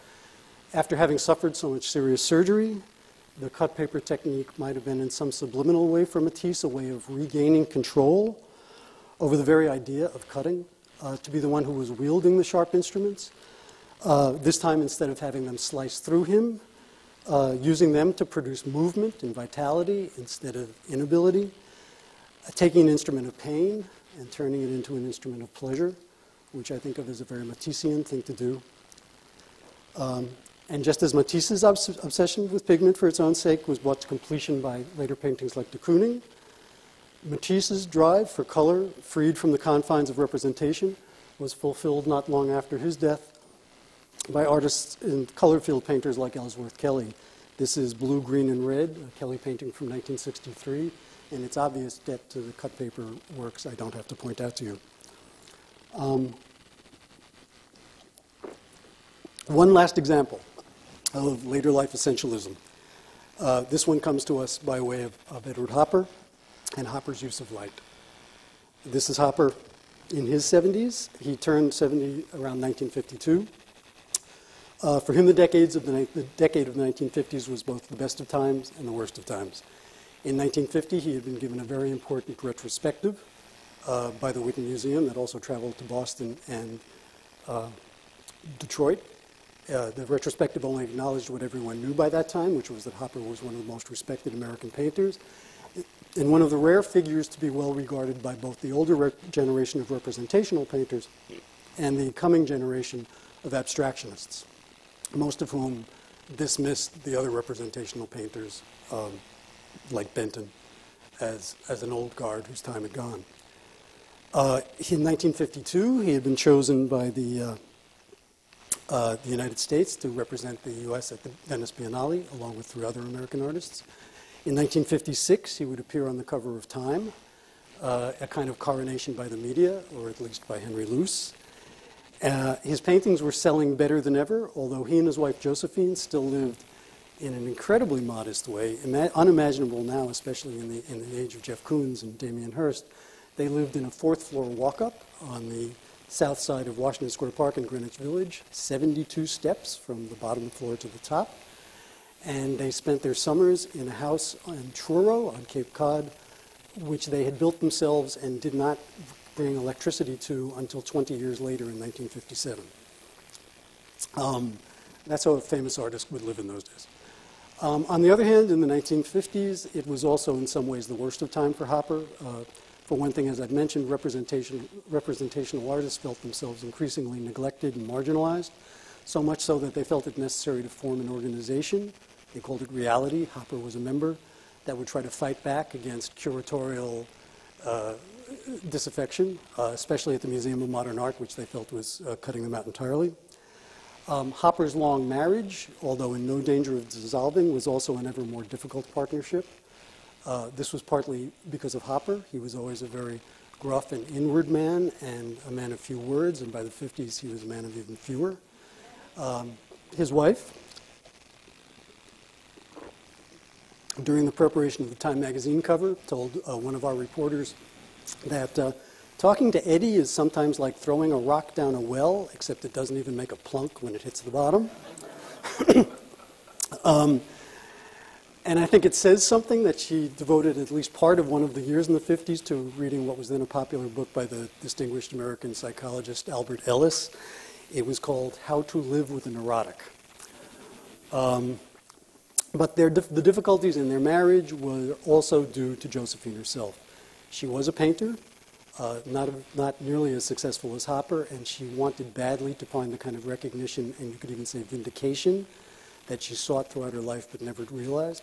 after having suffered so much serious surgery, the cut paper technique might have been in some subliminal way for Matisse a way of regaining control over the very idea of cutting, uh, to be the one who was wielding the sharp instruments. Uh, this time, instead of having them slice through him, uh, using them to produce movement and vitality instead of inability, uh, taking an instrument of pain and turning it into an instrument of pleasure, which I think of as a very Matissean thing to do. Um, and just as Matisse's obs- obsession with pigment for its own sake was brought to completion by later paintings like de Kooning, Matisse's drive for color, freed from the confines of representation, was fulfilled not long after his death by artists and color field painters like Ellsworth Kelly. This is Blue, Green, and Red, a Kelly painting from 1963, and its obvious debt to the cut paper works I don't have to point out to you. Um, one last example of later life essentialism. Uh, this one comes to us by way of, of Edward Hopper and Hopper's use of light. This is Hopper in his 70s. He turned 70 around 1952. Uh, for him, the, decades of the, the, decade of the 1950s was both the best of times and the worst of times. In 1950, he had been given a very important retrospective uh, by the Whitney Museum that also traveled to Boston and uh, Detroit. Uh, the retrospective only acknowledged what everyone knew by that time, which was that Hopper was one of the most respected American painters, and one of the rare figures to be well regarded by both the older generation of representational painters and the coming generation of abstractionists, most of whom dismissed the other representational painters, um, like Benton, as, as an old guard whose time had gone. Uh, in 1952, he had been chosen by the uh, uh, the United States to represent the U.S. at the Venice Biennale, along with three other American artists. In 1956, he would appear on the cover of Time, uh, a kind of coronation by the media, or at least by Henry Luce. Uh, his paintings were selling better than ever, although he and his wife Josephine still lived in an incredibly modest way, ima- unimaginable now, especially in the, in the age of Jeff Koons and Damien Hirst. They lived in a fourth floor walk up on the south side of Washington Square Park in Greenwich Village, 72 steps from the bottom floor to the top. And they spent their summers in a house in Truro on Cape Cod, which they had built themselves and did not bring electricity to until 20 years later in 1957. Um, that's how a famous artist would live in those days. Um, on the other hand, in the 1950s, it was also in some ways the worst of time for Hopper. Uh, for one thing, as I've mentioned, representation, representational artists felt themselves increasingly neglected and marginalized, so much so that they felt it necessary to form an organization. They called it Reality. Hopper was a member that would try to fight back against curatorial uh, disaffection, uh, especially at the Museum of Modern Art, which they felt was uh, cutting them out entirely. Um, Hopper's long marriage, although in no danger of dissolving, was also an ever more difficult partnership. Uh, this was partly because of Hopper. He was always a very gruff and inward man and a man of few words, and by the 50s, he was a man of even fewer. Um, his wife, during the preparation of the Time magazine cover, told uh, one of our reporters that uh, talking to Eddie is sometimes like throwing a rock down a well, except it doesn't even make a plunk when it hits the bottom. *coughs* um, and I think it says something that she devoted at least part of one of the years in the 50s to reading what was then a popular book by the distinguished American psychologist Albert Ellis. It was called How to Live with a Neurotic. Um, but their, the difficulties in their marriage were also due to Josephine herself. She was a painter, uh, not, not nearly as successful as Hopper, and she wanted badly to find the kind of recognition and you could even say vindication that she sought throughout her life but never realized.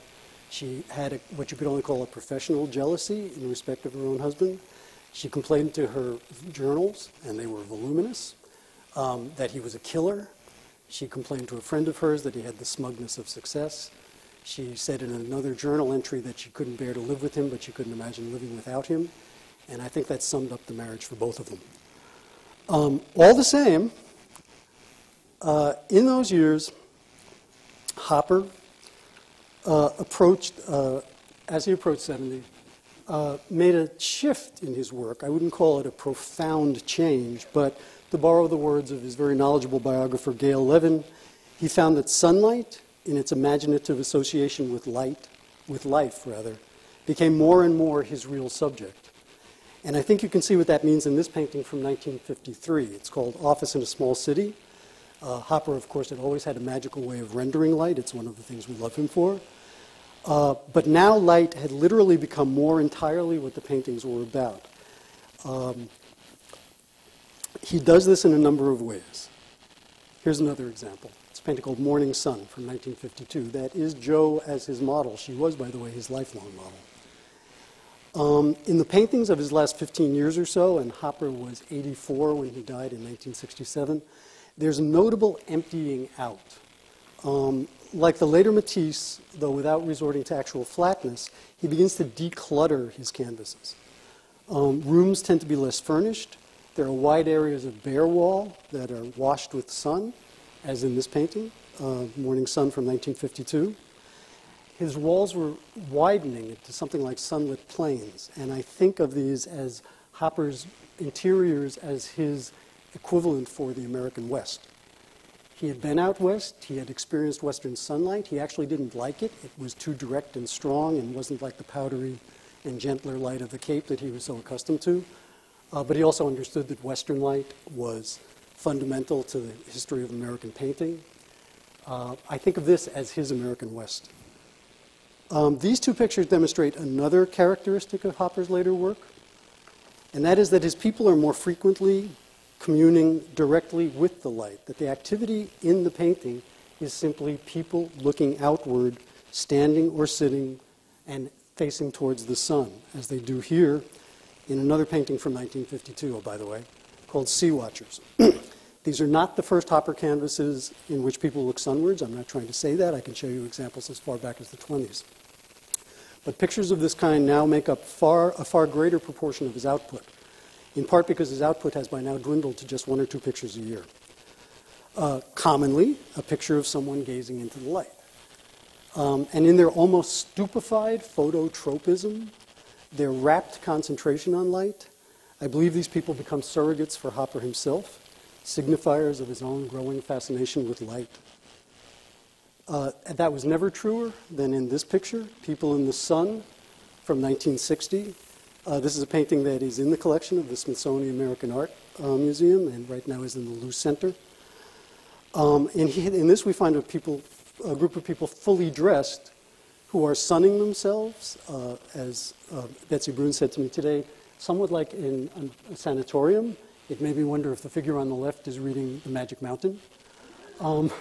She had a, what you could only call a professional jealousy in respect of her own husband. She complained to her journals, and they were voluminous, um, that he was a killer. She complained to a friend of hers that he had the smugness of success. She said in another journal entry that she couldn't bear to live with him, but she couldn't imagine living without him. And I think that summed up the marriage for both of them. Um, all the same, uh, in those years, Hopper uh, approached, uh, as he approached 70, uh, made a shift in his work. I wouldn't call it a profound change, but to borrow the words of his very knowledgeable biographer, Gail Levin, he found that sunlight in its imaginative association with light, with life rather, became more and more his real subject. And I think you can see what that means in this painting from 1953. It's called Office in a Small City. Uh, Hopper, of course, had always had a magical way of rendering light. It's one of the things we love him for. Uh, but now light had literally become more entirely what the paintings were about. Um, he does this in a number of ways. Here's another example. Painting called Morning Sun from 1952. That is Jo as his model. She was, by the way, his lifelong model. Um, in the paintings of his last 15 years or so, and Hopper was 84 when he died in 1967, there's a notable emptying out. Um, like the later Matisse, though without resorting to actual flatness, he begins to declutter his canvases. Um, rooms tend to be less furnished. There are wide areas of bare wall that are washed with sun as in this painting, uh, Morning Sun from 1952. His walls were widening to something like sunlit plains, and I think of these as Hopper's interiors as his equivalent for the American West. He had been out west, he had experienced western sunlight, he actually didn't like it. It was too direct and strong and wasn't like the powdery and gentler light of the Cape that he was so accustomed to. Uh, but he also understood that western light was fundamental to the history of American painting. Uh, I think of this as his American West. Um, these two pictures demonstrate another characteristic of Hopper's later work, and that is that his people are more frequently communing directly with the light, that the activity in the painting is simply people looking outward, standing or sitting, and facing towards the sun, as they do here in another painting from 1952, oh, by the way, called Sea Watchers. *clears throat* These are not the first Hopper canvases in which people look sunwards. I'm not trying to say that. I can show you examples as far back as the 20s. But pictures of this kind now make up far, a far greater proportion of his output, in part because his output has by now dwindled to just one or two pictures a year. Uh, commonly, a picture of someone gazing into the light. Um, and in their almost stupefied phototropism, their rapt concentration on light, I believe these people become surrogates for Hopper himself, signifiers of his own growing fascination with light. Uh, that was never truer than in this picture, People in the Sun from 1960. Uh, this is a painting that is in the collection of the Smithsonian American Art uh, Museum and right now is in the Luce Center. Um, in this, we find people a group of people fully dressed who are sunning themselves, uh, as uh, Betsy Broun said to me today, somewhat like in a sanatorium. It made me wonder if the figure on the left is reading The Magic Mountain. Um,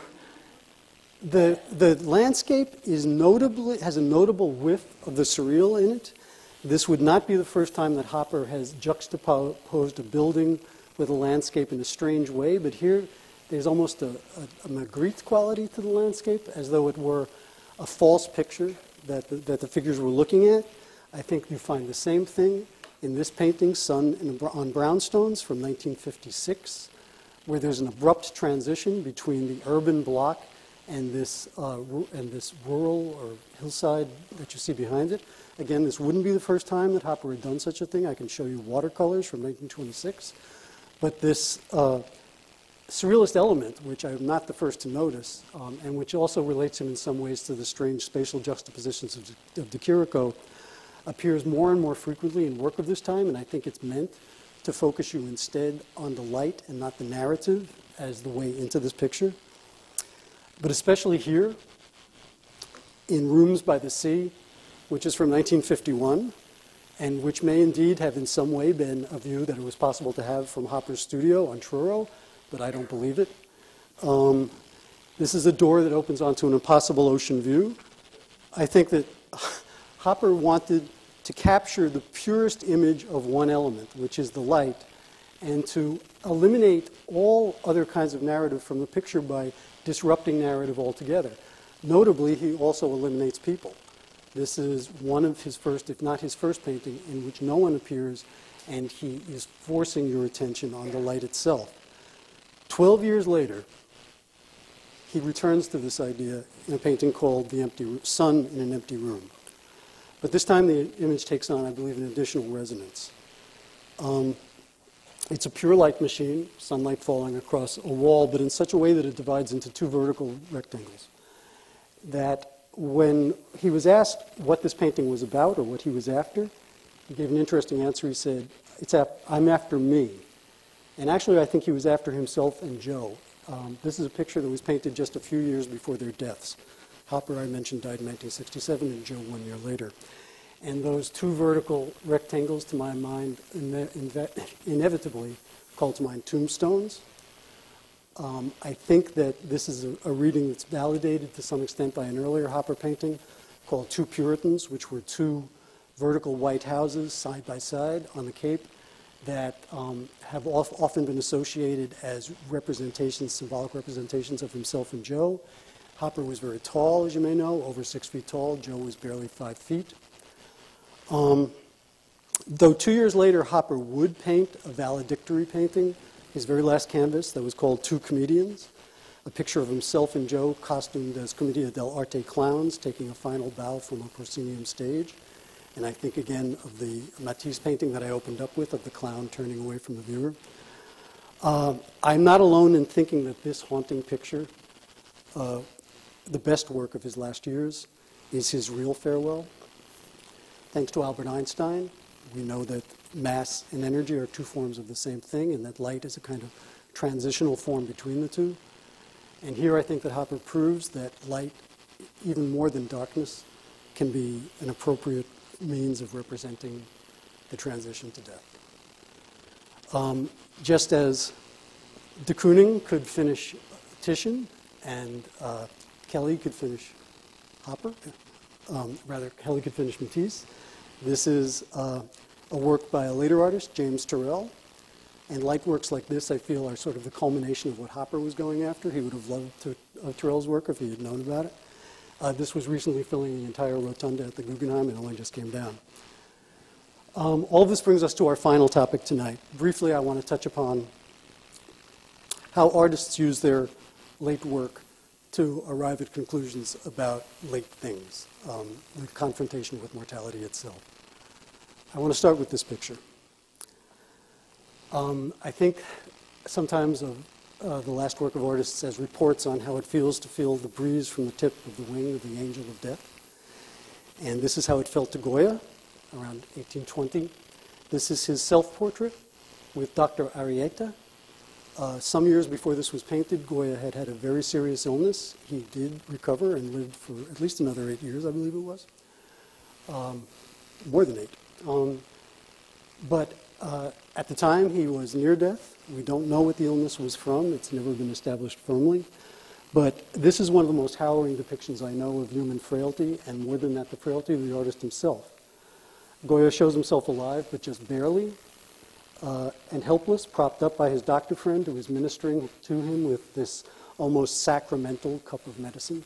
the, the landscape is notably, has a notable whiff of the surreal in it. This would not be the first time that Hopper has juxtaposed a building with a landscape in a strange way, but here there's almost a, a, a Magritte quality to the landscape, as though it were a false picture that the, that the figures were looking at. I think you find the same thing in this painting, Sun on Brownstones from 1956, where there's an abrupt transition between the urban block and this, uh, and this rural or hillside that you see behind it. Again, this wouldn't be the first time that Hopper had done such a thing. I can show you watercolors from 1926. But this uh, surrealist element, which I'm not the first to notice, um, and which also relates him in some ways to the strange spatial juxtapositions of, of De Chirico, appears more and more frequently in work of this time, and I think it's meant to focus you instead on the light and not the narrative as the way into this picture. But especially here, in Rooms by the Sea, which is from 1951, and which may indeed have in some way been a view that it was possible to have from Hopper's studio on Truro, but I don't believe it. Um, this is a door that opens onto an impossible ocean view. I think that *laughs* Hopper wanted to capture the purest image of one element, which is the light, and to eliminate all other kinds of narrative from the picture by disrupting narrative altogether. Notably, he also eliminates people. This is one of his first, if not his first painting, in which no one appears and he is forcing your attention on the light itself. Twelve years later, he returns to this idea in a painting called The Empty Sun in an Empty Room. But this time the image takes on, I believe, an additional resonance. Um, it's a pure light machine, sunlight falling across a wall, but in such a way that it divides into two vertical rectangles. That when he was asked what this painting was about or what he was after, he gave an interesting answer. He said, it's ap- I'm after me. And actually, I think he was after himself and Jo. Um, this is a picture that was painted just a few years before their deaths. Hopper, I mentioned, died in 1967, and Jo one year later. And those two vertical rectangles, to my mind, inevitably call to mind tombstones. Um, I think that this is a, a, reading that's validated to some extent by an earlier Hopper painting called Two Puritans, which were two vertical white houses side by side on the Cape that um, have often been associated as representations, symbolic representations of himself and Jo. Hopper was very tall, as you may know, over six feet tall. Jo was barely five feet. Um, though two years later, Hopper would paint a valedictory painting, his very last canvas that was called Two Comedians, a picture of himself and Jo costumed as Commedia dell'arte clowns taking a final bow from a proscenium stage. And I think again of the Matisse painting that I opened up with of the clown turning away from the viewer. Uh, I'm not alone in thinking that this haunting picture uh, the best work of his last years is his real farewell. Thanks to Albert Einstein, we know that mass and energy are two forms of the same thing, and that light is a kind of transitional form between the two. And here I think that Hopper proves that light, even more than darkness, can be an appropriate means of representing the transition to death. Um, just as de Kooning could finish Titian and uh, Kelly could finish Hopper, um, rather, Kelly could finish Matisse. This is uh, a work by a later artist, James Turrell. And light works like this, I feel, are sort of the culmination of what Hopper was going after. He would have loved to, uh, Turrell's work if he had known about it. Uh, this was recently filling the entire rotunda at the Guggenheim and only just came down. Um, all this brings us to our final topic tonight. Briefly, I want to touch upon how artists use their late work to arrive at conclusions about late things, um, the confrontation with mortality itself. I want to start with this picture. Um, I think sometimes of uh, the last work of artists as reports on how it feels to feel the breeze from the tip of the wing of the angel of death. And this is how it felt to Goya around 1820. This is his self portrait with Dr. Arrieta Uh, some years before this was painted, Goya had had a very serious illness. He did recover and lived for at least another eight years, I believe it was. Um, more than eight. Um, but uh, at the time, he was near death. We don't know what the illness was from. It's never been established firmly. But this is one of the most harrowing depictions I know of human frailty, and more than that, the frailty of the artist himself. Goya shows himself alive, but just barely, uh, and helpless, propped up by his doctor friend who is ministering to him with this almost sacramental cup of medicine.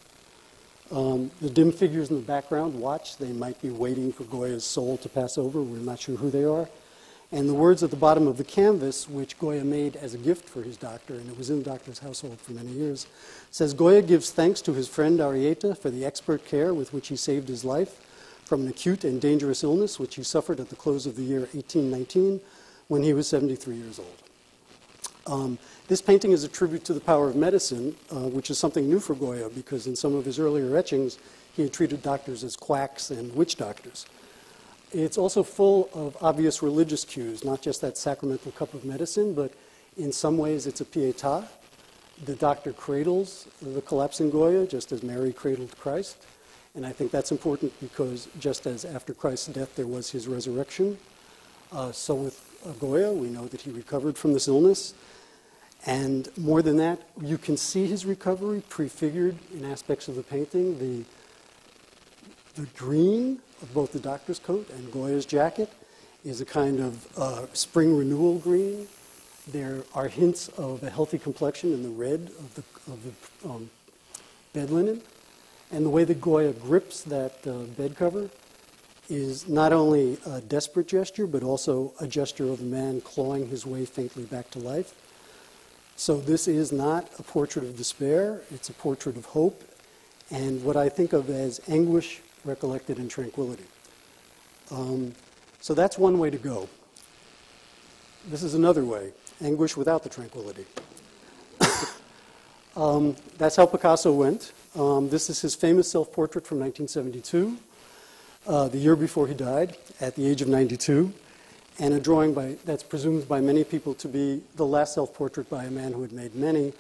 Um, the dim figures in the background watch. They might be waiting for Goya's soul to pass over. We're not sure who they are. And the words at the bottom of the canvas, which Goya made as a gift for his doctor, and it was in the doctor's household for many years, says Goya gives thanks to his friend Arrieta for the expert care with which he saved his life from an acute and dangerous illness which he suffered at the close of the year 1819 when he was 73 years old. Um, this painting is a tribute to the power of medicine, uh, which is something new for Goya because in some of his earlier etchings, he had treated doctors as quacks and witch doctors. It's also full of obvious religious cues, not just that sacramental cup of medicine, but in some ways it's a pietà. The doctor cradles the collapsing Goya, just as Mary cradled Christ. And I think that's important because just as after Christ's death there was his resurrection, uh, so with Goya, we know that he recovered from this illness. And more than that, you can see his recovery prefigured in aspects of the painting. The, the green of both the doctor's coat and Goya's jacket is a kind of uh, spring renewal green. There are hints of a healthy complexion in the red of the, of the um, bed linen. And the way that Goya grips that uh, bed cover is not only a desperate gesture, but also a gesture of a man clawing his way faintly back to life. So this is not a portrait of despair, it's a portrait of hope and what I think of as anguish recollected in tranquility. Um, so that's one way to go. This is another way anguish without the tranquility. *coughs* um, that's how Picasso went. Um, this is his famous self portrait from 1972, uh, the year before he died, at the age of 92, and a drawing by, that's presumed by many people to be the last self portrait by a man who had made many,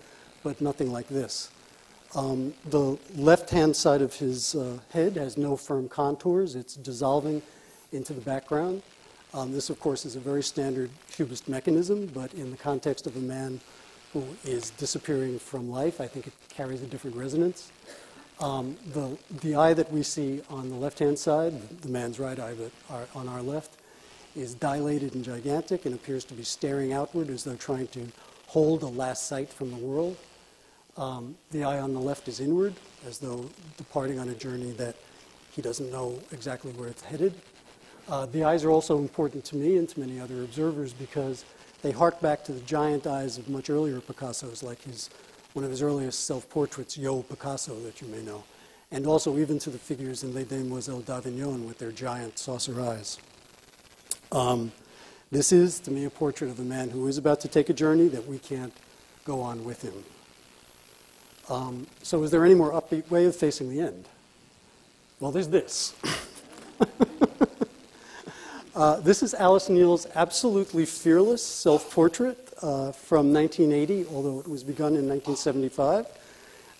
but nothing like this. Um, the left hand side of his uh, head has no firm contours, it's dissolving into the background. Um, this, of course, is a very standard cubist mechanism, but in the context of a man who is disappearing from life, I think it carries a different resonance. Um, the, the eye that we see on the left hand side, the man's right eye, on our left, is dilated and gigantic and appears to be staring outward as though trying to hold a last sight from the world. Um, the eye on the left is inward, as though departing on a journey that he doesn't know exactly where it's headed. Uh, the eyes are also important to me and to many other observers because they hark back to the giant eyes of much earlier Picassos, like his, one of his earliest self portraits, Yo Picasso, that you may know, and also even to the figures in Les Demoiselles d'Avignon with their giant saucer eyes. Um, this is, to me, a portrait of a man who is about to take a journey that we can't go on with him. Um, so, is there any more upbeat way of facing the end? Well, there's this. *laughs* uh, this is Alice Neel's absolutely fearless self portrait uh, from 1980, although it was begun in 1975.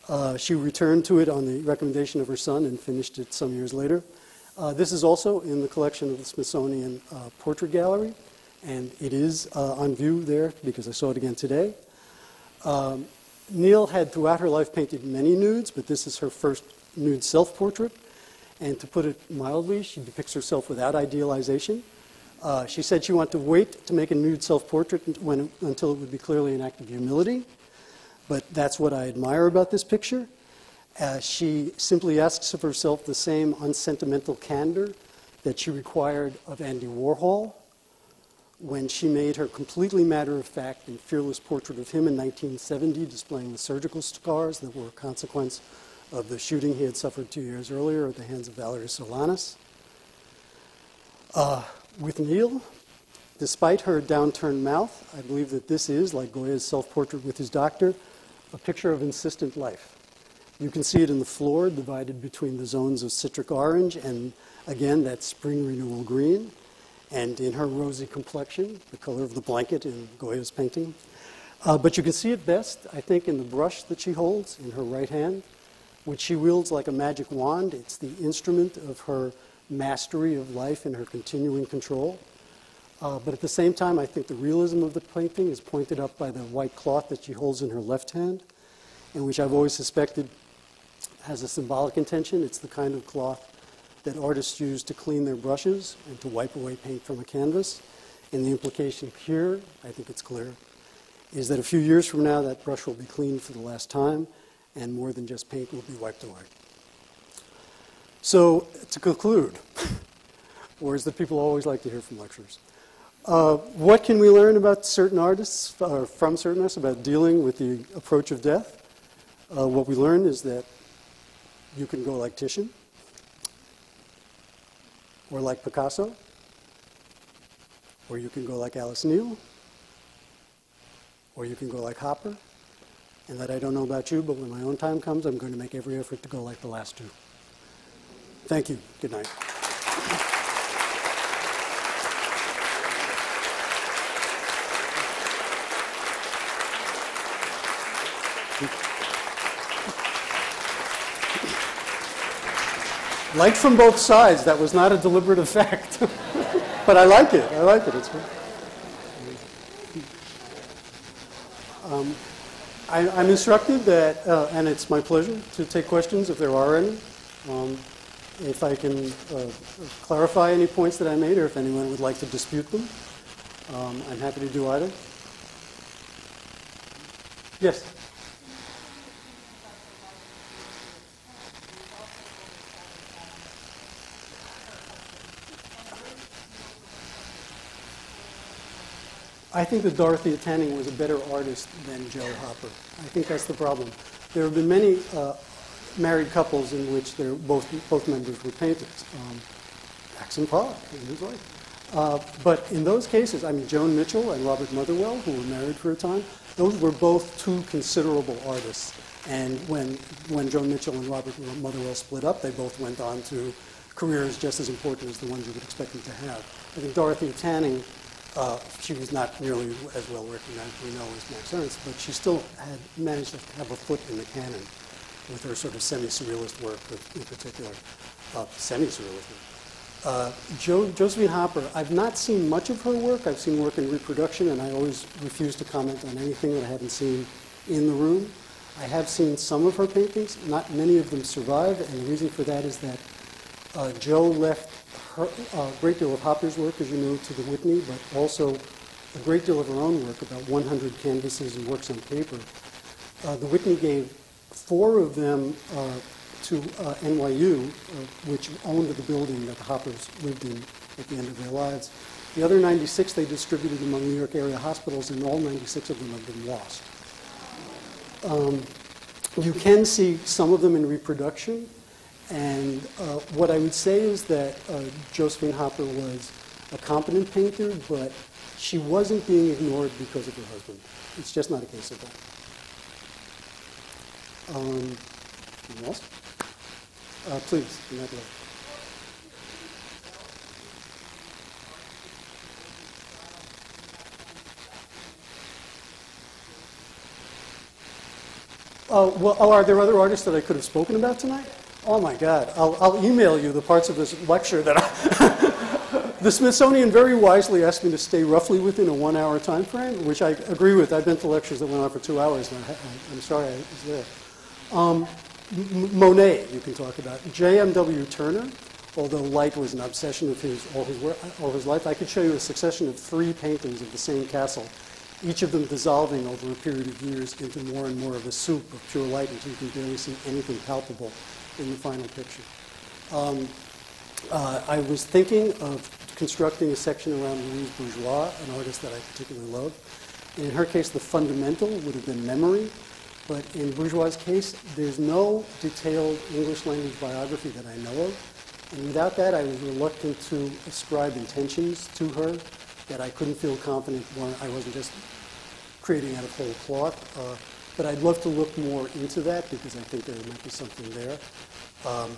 Uh, she returned to it on the recommendation of her son and finished it some years later. Uh, this is also in the collection of the Smithsonian uh, Portrait Gallery, and it is uh, on view there because I saw it again today. Um, Neel had throughout her life painted many nudes, but this is her first nude self portrait. And to put it mildly, she depicts herself without idealization. Uh, she said she wanted to wait to make a nude self portrait until it would be clearly an act of humility. But that's what I admire about this picture. Uh, she simply asks of herself the same unsentimental candor that she required of Andy Warhol when she made her completely matter of fact and fearless portrait of him in 1970, displaying the surgical scars that were a consequence of the shooting he had suffered two years earlier at the hands of Valerie Solanas. Uh, with Neel, despite her downturned mouth, I believe that this is, like Goya's self portrait with his doctor, a picture of insistent life. You can see it in the floor, divided between the zones of citric orange and, again, that spring renewal green and in her rosy complexion, the color of the blanket in Goya's painting. Uh, but you can see it best, I think, in the brush that she holds in her right hand, which she wields like a magic wand. It's the instrument of her mastery of life and her continuing control. Uh, but at the same time, I think the realism of the painting is pointed up by the white cloth that she holds in her left hand, and which I've always suspected has a symbolic intention. It's the kind of cloth that artists use to clean their brushes and to wipe away paint from a canvas. And the implication here, I think it's clear, is that a few years from now, that brush will be cleaned for the last time, and more than just paint will be wiped away. So, to conclude, *laughs* words that people always like to hear from lecturers. Uh, what can we learn about certain artists, or from certain artists, about dealing with the approach of death? Uh, what we learn is that you can go like Titian, or like Picasso, or you can go like Alice Neel, or you can go like Hopper, and that I don't know about you, but when my own time comes, I'm going to make every effort to go like the last two. Thank you. Good night. Liked from both sides. That was not a deliberate effect. *laughs* but I like it. I like it. It's good. Um, I, am instructed that, uh, and it's my pleasure to take questions if there are any. Um, if I can uh, clarify any points that I made, or if anyone would like to dispute them, um, I'm happy to do either. Yes. I think that Dorothea Tanning was a better artist than Jo Hopper. I think that's the problem. There have been many uh, married couples in which both, both members were painters. Um, Jackson Pollock and his wife. Uh, but in those cases, I mean, Joan Mitchell and Robert Motherwell, who were married for a time, those were both two considerable artists. And when, when Joan Mitchell and Robert Motherwell split up, they both went on to careers just as important as the ones you would expect them to have. I think Dorothy Tanning uh, she was not nearly as well recognized, we know, as Max Ernst, but she still had managed to have a foot in the canon with her sort of semi-surrealist work in particular, uh, semi-surrealist work. Uh, jo- Josephine Hopper, I've not seen much of her work. I've seen work in reproduction, and I always refuse to comment on anything that I haven't seen in the room. I have seen some of her paintings. Not many of them survive, and the reason for that is that uh, Jo left her, a great deal of Hopper's work, as you know, to the Whitney, but also a great deal of her own work, about 100 canvases and works on paper. Uh, the Whitney gave four of them uh, to uh, NYU, uh, which owned the building that the Hoppers lived in at the end of their lives. The other 96 they distributed among New York area hospitals, and all 96 of them have been lost. Um, you can see some of them in reproduction. And uh, what I would say is that uh, Josephine Hopper was a competent painter, but she wasn't being ignored because of her husband. It's just not a case of that. Um, else? Uh, please, not Uh, well, oh, are there other artists that I could have spoken about tonight? Oh my God, I'll, I'll email you the parts of this lecture that I. *laughs* the Smithsonian very wisely asked me to stay roughly within a one hour time frame, which I agree with. I've been to lectures that went on for two hours, and I, am sorry I was there. Um, Monet, you can talk about. J.M.W. Turner, although light was an obsession of his all, his work, all his life, I could show you a succession of three paintings of the same castle, each of them dissolving over a period of years into more and more of a soup of pure light until you can barely see anything palpable in the final picture. Um, uh, I was thinking of constructing a section around Louise Bourgeois, an artist that I particularly love. In her case, the fundamental would have been memory. But in Bourgeois' case, there's no detailed English language biography that I know of. And without that, I was reluctant to ascribe intentions to her that I couldn't feel confident when I wasn't just creating out of whole cloth. Uh, but I'd love to look more into that because I think there might be something there. Um,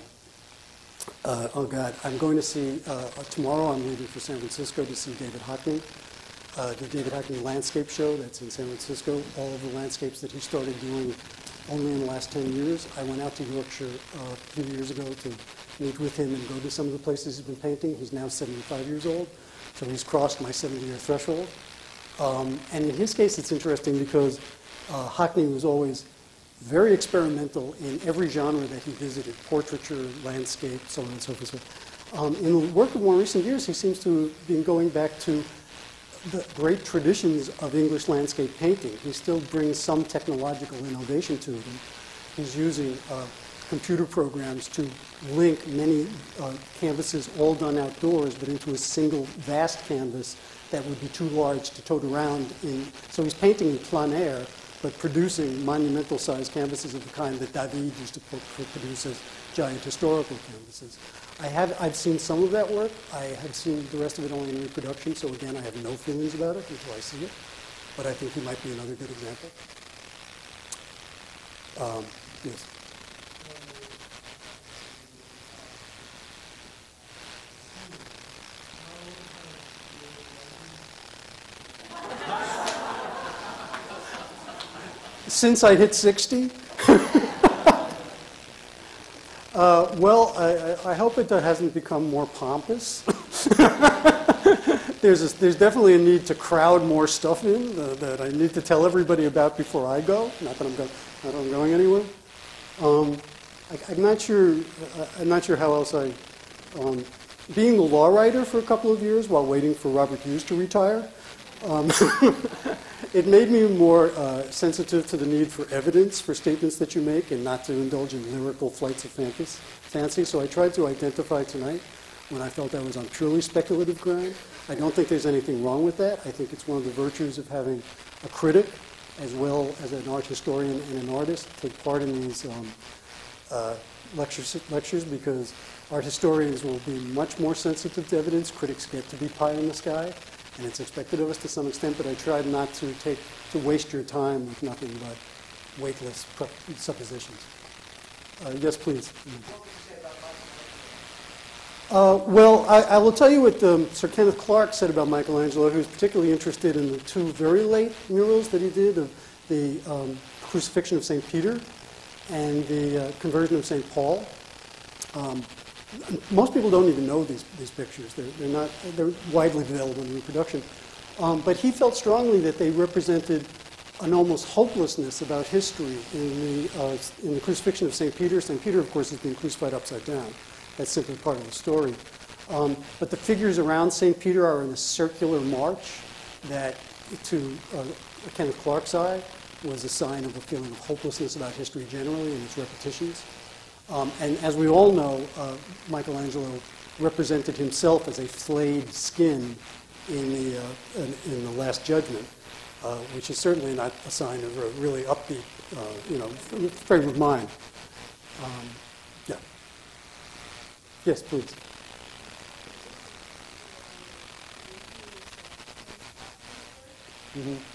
uh, oh God, I'm going to see, uh, tomorrow I'm leaving for San Francisco to see David Hockney. Uh, the David Hockney Landscape Show that's in San Francisco. All of the landscapes that he started doing only in the last 10 years. I went out to Yorkshire uh, a few years ago to meet with him and go to some of the places he's been painting. He's now 75 years old, so he's crossed my 70-year threshold. Um, and in his case, it's interesting because uh, Hockney was always very experimental in every genre that he visited, portraiture, landscape, so on and so forth. Um, in the work of more recent years, he seems to have been going back to the great traditions of English landscape painting. He still brings some technological innovation to it. He's using uh, computer programs to link many uh, canvases all done outdoors, but into a single vast canvas that would be too large to tote around. In, so he's painting in plein air, but producing monumental-sized canvases of the kind that David used to produce as giant historical canvases. I have, I've seen some of that work. I have seen the rest of it only in reproduction, so again, I have no feelings about it until I see it. But I think he might be another good example. Um, yes. Since I hit 60? Uh, well, I, I, hope it hasn't become more pompous. *laughs* there's, a, there's definitely a need to crowd more stuff in uh, that I need to tell everybody about before I go. Not that I'm, go, not that I'm going anywhere. Um, I, am not sure. Uh, I'm not sure how else I. Um, being the law writer for a couple of years while waiting for Robert Hughes to retire. Um, *laughs* it made me more uh, sensitive to the need for evidence for statements that you make and not to indulge in lyrical flights of fancy. So I tried to identify tonight when I felt I was on purely speculative ground. I don't think there's anything wrong with that. I think it's one of the virtues of having a critic as well as an art historian and an artist take part in these um, uh, lectures, lectures because art historians will be much more sensitive to evidence. Critics get to be pie in the sky and it's expected of us to some extent, but I tried not to take to waste your time with nothing but weightless suppositions. Uh, yes, please. Uh, well, I, I, will tell you what um, Sir Kenneth Clark said about Michelangelo, who was particularly interested in the two very late murals that he did of the um, crucifixion of St. Peter and the uh, conversion of St. Paul. Um, most people don't even know these, these pictures. They're, they're, not, they're widely available in reproduction. Um, but he felt strongly that they represented an almost hopelessness about history in the, uh, in the crucifixion of St. Peter. St. Peter, of course, is being crucified upside down. That's simply part of the story. Um, but the figures around St. Peter are in a circular march that, to uh, Kenneth Clark's eye, was a sign of a feeling of hopelessness about history generally and its repetitions. Um, and as we all know, uh, Michelangelo represented himself as a flayed skin in the, uh, in, in, the Last Judgment, uh, which is certainly not a sign of a really upbeat, uh, you know, frame of mind. Um, yeah. Yes, please. Mm-hmm.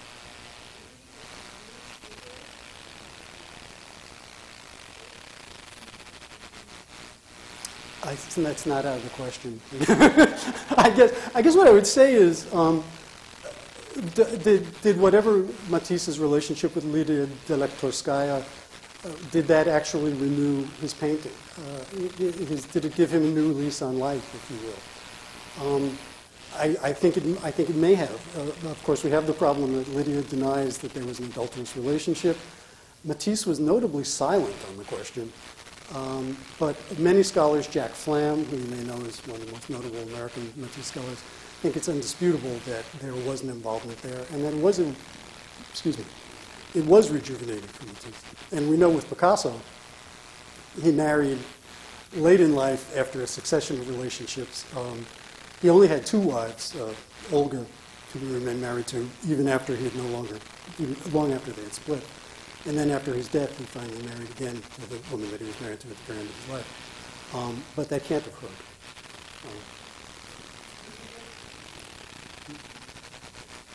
I, that's not out of the question. *laughs* I guess I guess what I would say is, um, did, did whatever Matisse's relationship with Lydia Delectorskaya, uh, did that actually renew his painting? Uh, his, did it give him a new lease on life, if you will? Um, I, I, think it, I think it may have. Uh, of course, we have the problem that Lydia denies that there was an adulterous relationship. Matisse was notably silent on the question. Um, but many scholars, Jack Flam, who you may know as one of the most notable American Matisse scholars, think it's indisputable that there was an involvement there, and that it was, a, excuse me, it was rejuvenating for Matisse. And we know with Picasso, he married late in life after a succession of relationships. Um, he only had two wives, uh, Olga, who he remained married to even after he had no longer, long after they had split. And then after his death, he finally married again to the woman that he was married to at the very end of his life. Um, but that can't have occurred. Um,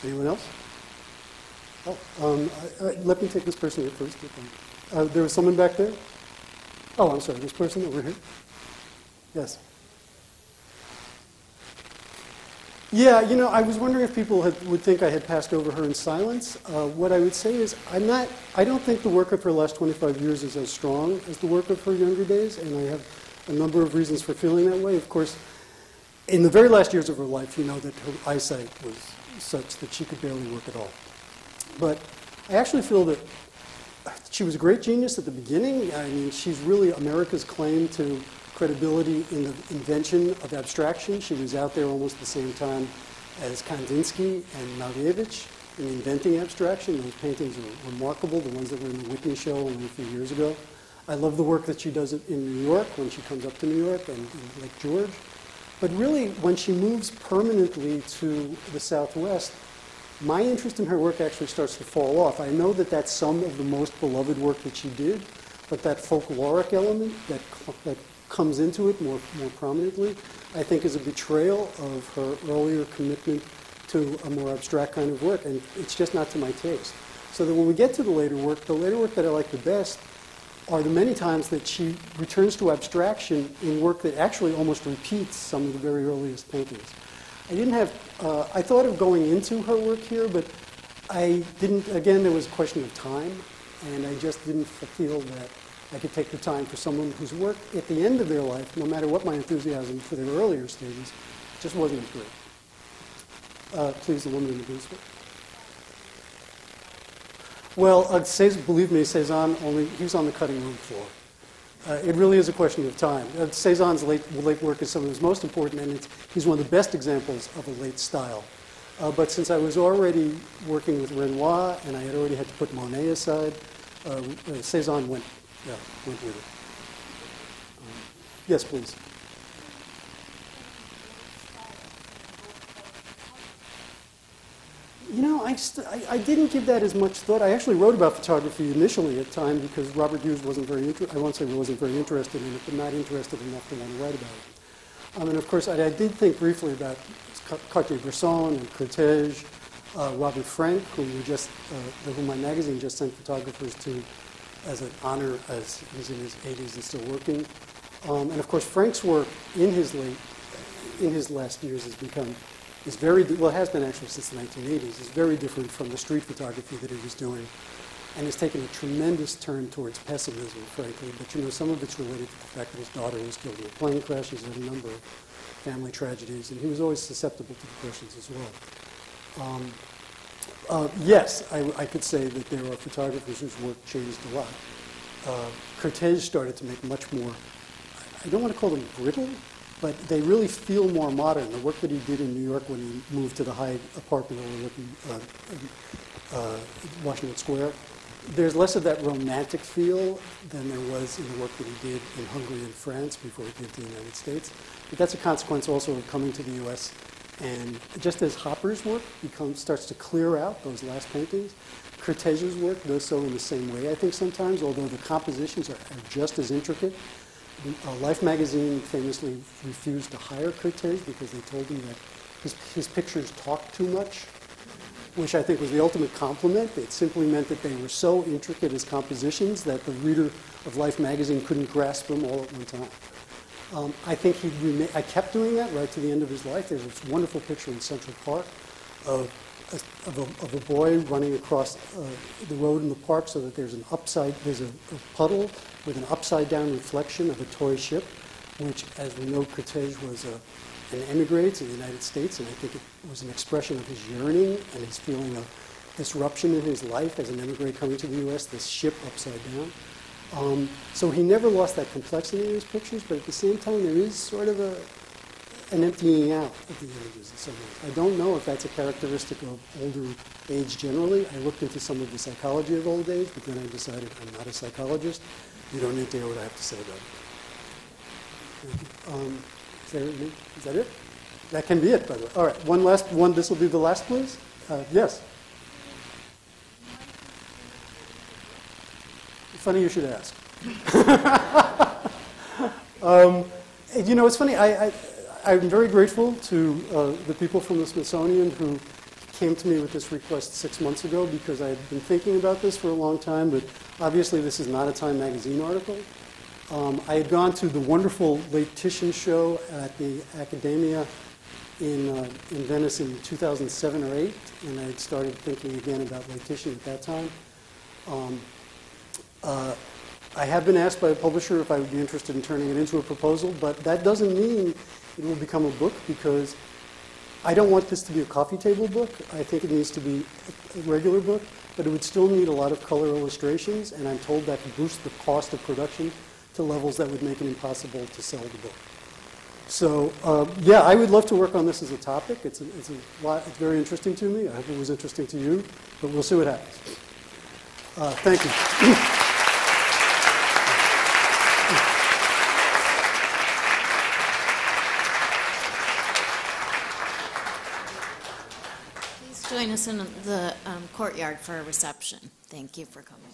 anyone else? Oh, um, I, I, let me take this person here first. Uh, there was someone back there? Oh, I'm sorry, this person over here? Yes. Yeah, you know, I was wondering if people had, would think I had passed over her in silence. Uh, what I would say is, I'm not. I don't think the work of her last 25 years is as strong as the work of her younger days, and I have a number of reasons for feeling that way. Of course, in the very last years of her life, you know that her eyesight was such that she could barely work at all. But I actually feel that she was a great genius at the beginning. I mean, she's really America's claim to credibility in the invention of abstraction. She was out there almost the same time as Kandinsky and Malevich in inventing abstraction. Those paintings are remarkable, the ones that were in the Whitney show only a few years ago. I love the work that she does in New York when she comes up to New York and, and Lake George. But really, when she moves permanently to the Southwest, my interest in her work actually starts to fall off. I know that that's some of the most beloved work that she did, but that folkloric element that, that comes into it more, more prominently, I think is a betrayal of her earlier commitment to a more abstract kind of work, and it's just not to my taste. So that when we get to the later work, the later work that I like the best are the many times that she returns to abstraction in work that actually almost repeats some of the very earliest paintings. I didn't have, uh, I thought of going into her work here, but I didn't, again, there was a question of time, and I just didn't feel that I could take the time for someone whose work at the end of their life, no matter what my enthusiasm for their earlier stages, just wasn't as great. Uh, please, the woman in the skirt. Well, uh, believe me, Cezanne only, he was on the cutting room floor. Uh, it really is a question of time. Uh, Cezanne's late, late work is some of his most important, and he's one of the best examples of a late style. Uh, but since I was already working with Renoir and I had already had to put Monet aside, uh, uh Cezanne went yeah, it. Um, yes, please. You know, I, I, I, didn't give that as much thought. I actually wrote about photography initially at time because Robert Hughes wasn't very interested. I won't say wasn't very interested in it, but not interested enough to want to write about it. Um, and of course, I, I did think briefly about Cartier-Bresson and Kertész, uh, Robert Frank, who we just, uh, whom my magazine just sent photographers to as an honor as he's in his 80s and still working. Um, and of course, Frank's work in his late, in his last years has become, is very, well, has been actually since the 1980s, is very different from the street photography that he was doing and has taken a tremendous turn towards pessimism, frankly. But you know, some of it's related to the fact that his daughter was killed in a plane crash. He's had a number of family tragedies, and he was always susceptible to depressions as well. Um, uh, yes, I, I, could say that there are photographers whose work changed a lot. Uh, Kertész started to make much more, I don't want to call them brittle, but they really feel more modern. The work that he did in New York when he moved to the high apartment overlooking uh, uh, Washington Square, there's less of that romantic feel than there was in the work that he did in Hungary and France before he came to the United States. But that's a consequence also of coming to the U.S. And just as Hopper's work becomes, starts to clear out those last paintings, Kertész's work does so in the same way, I think, sometimes, although the compositions are, are just as intricate. Uh, Life magazine famously refused to hire Kertész because they told him that his, his pictures talked too much, which I think was the ultimate compliment. It simply meant that they were so intricate as compositions that the reader of Life magazine couldn't grasp them all at one time. Um, I think he rema- I kept doing that right to the end of his life. There's this wonderful picture in Central Park of a, of a, of a boy running across uh, the road in the park so that there's an upside, there's a, a, puddle with an upside down reflection of a toy ship, which, as we know, Kertész was a, an emigre to the United States, and I think it was an expression of his yearning and his feeling of disruption in his life as an emigre coming to the U.S., this ship upside down. Um, so he never lost that complexity in his pictures, but at the same time, there is sort of a, an emptying out of the images in some ways. I don't know if that's a characteristic of older age generally. I looked into some of the psychology of old age, but then I decided I'm not a psychologist. You don't need to hear what I have to say about it. Um, is, that it? That can be it, by the way. All right, one last one. This will be the last, please. Uh, yes. Funny you should ask. *laughs* um, you know, it's funny. I, I, am very grateful to uh, the people from the Smithsonian who came to me with this request six months ago because I had been thinking about this for a long time, but obviously this is not a Time magazine article. Um, I had gone to the wonderful Late Titian show at the Accademia in, uh, in Venice in 2007 or 8, and I had started thinking again about lactation at that time. Um, uh, I have been asked by a publisher if I would be interested in turning it into a proposal, but that doesn't mean it will become a book because I don't want this to be a coffee table book. I think it needs to be a regular book, but it would still need a lot of color illustrations, and I'm told that could boost the cost of production to levels that would make it impossible to sell the book. So, um, yeah, I would love to work on this as a topic. It's, a, it's, a lot, it's very interesting to me. I hope it was interesting to you, but we'll see what happens. Uh, thank you. *clears throat* Please join us in the um, courtyard for a reception. Thank you for coming.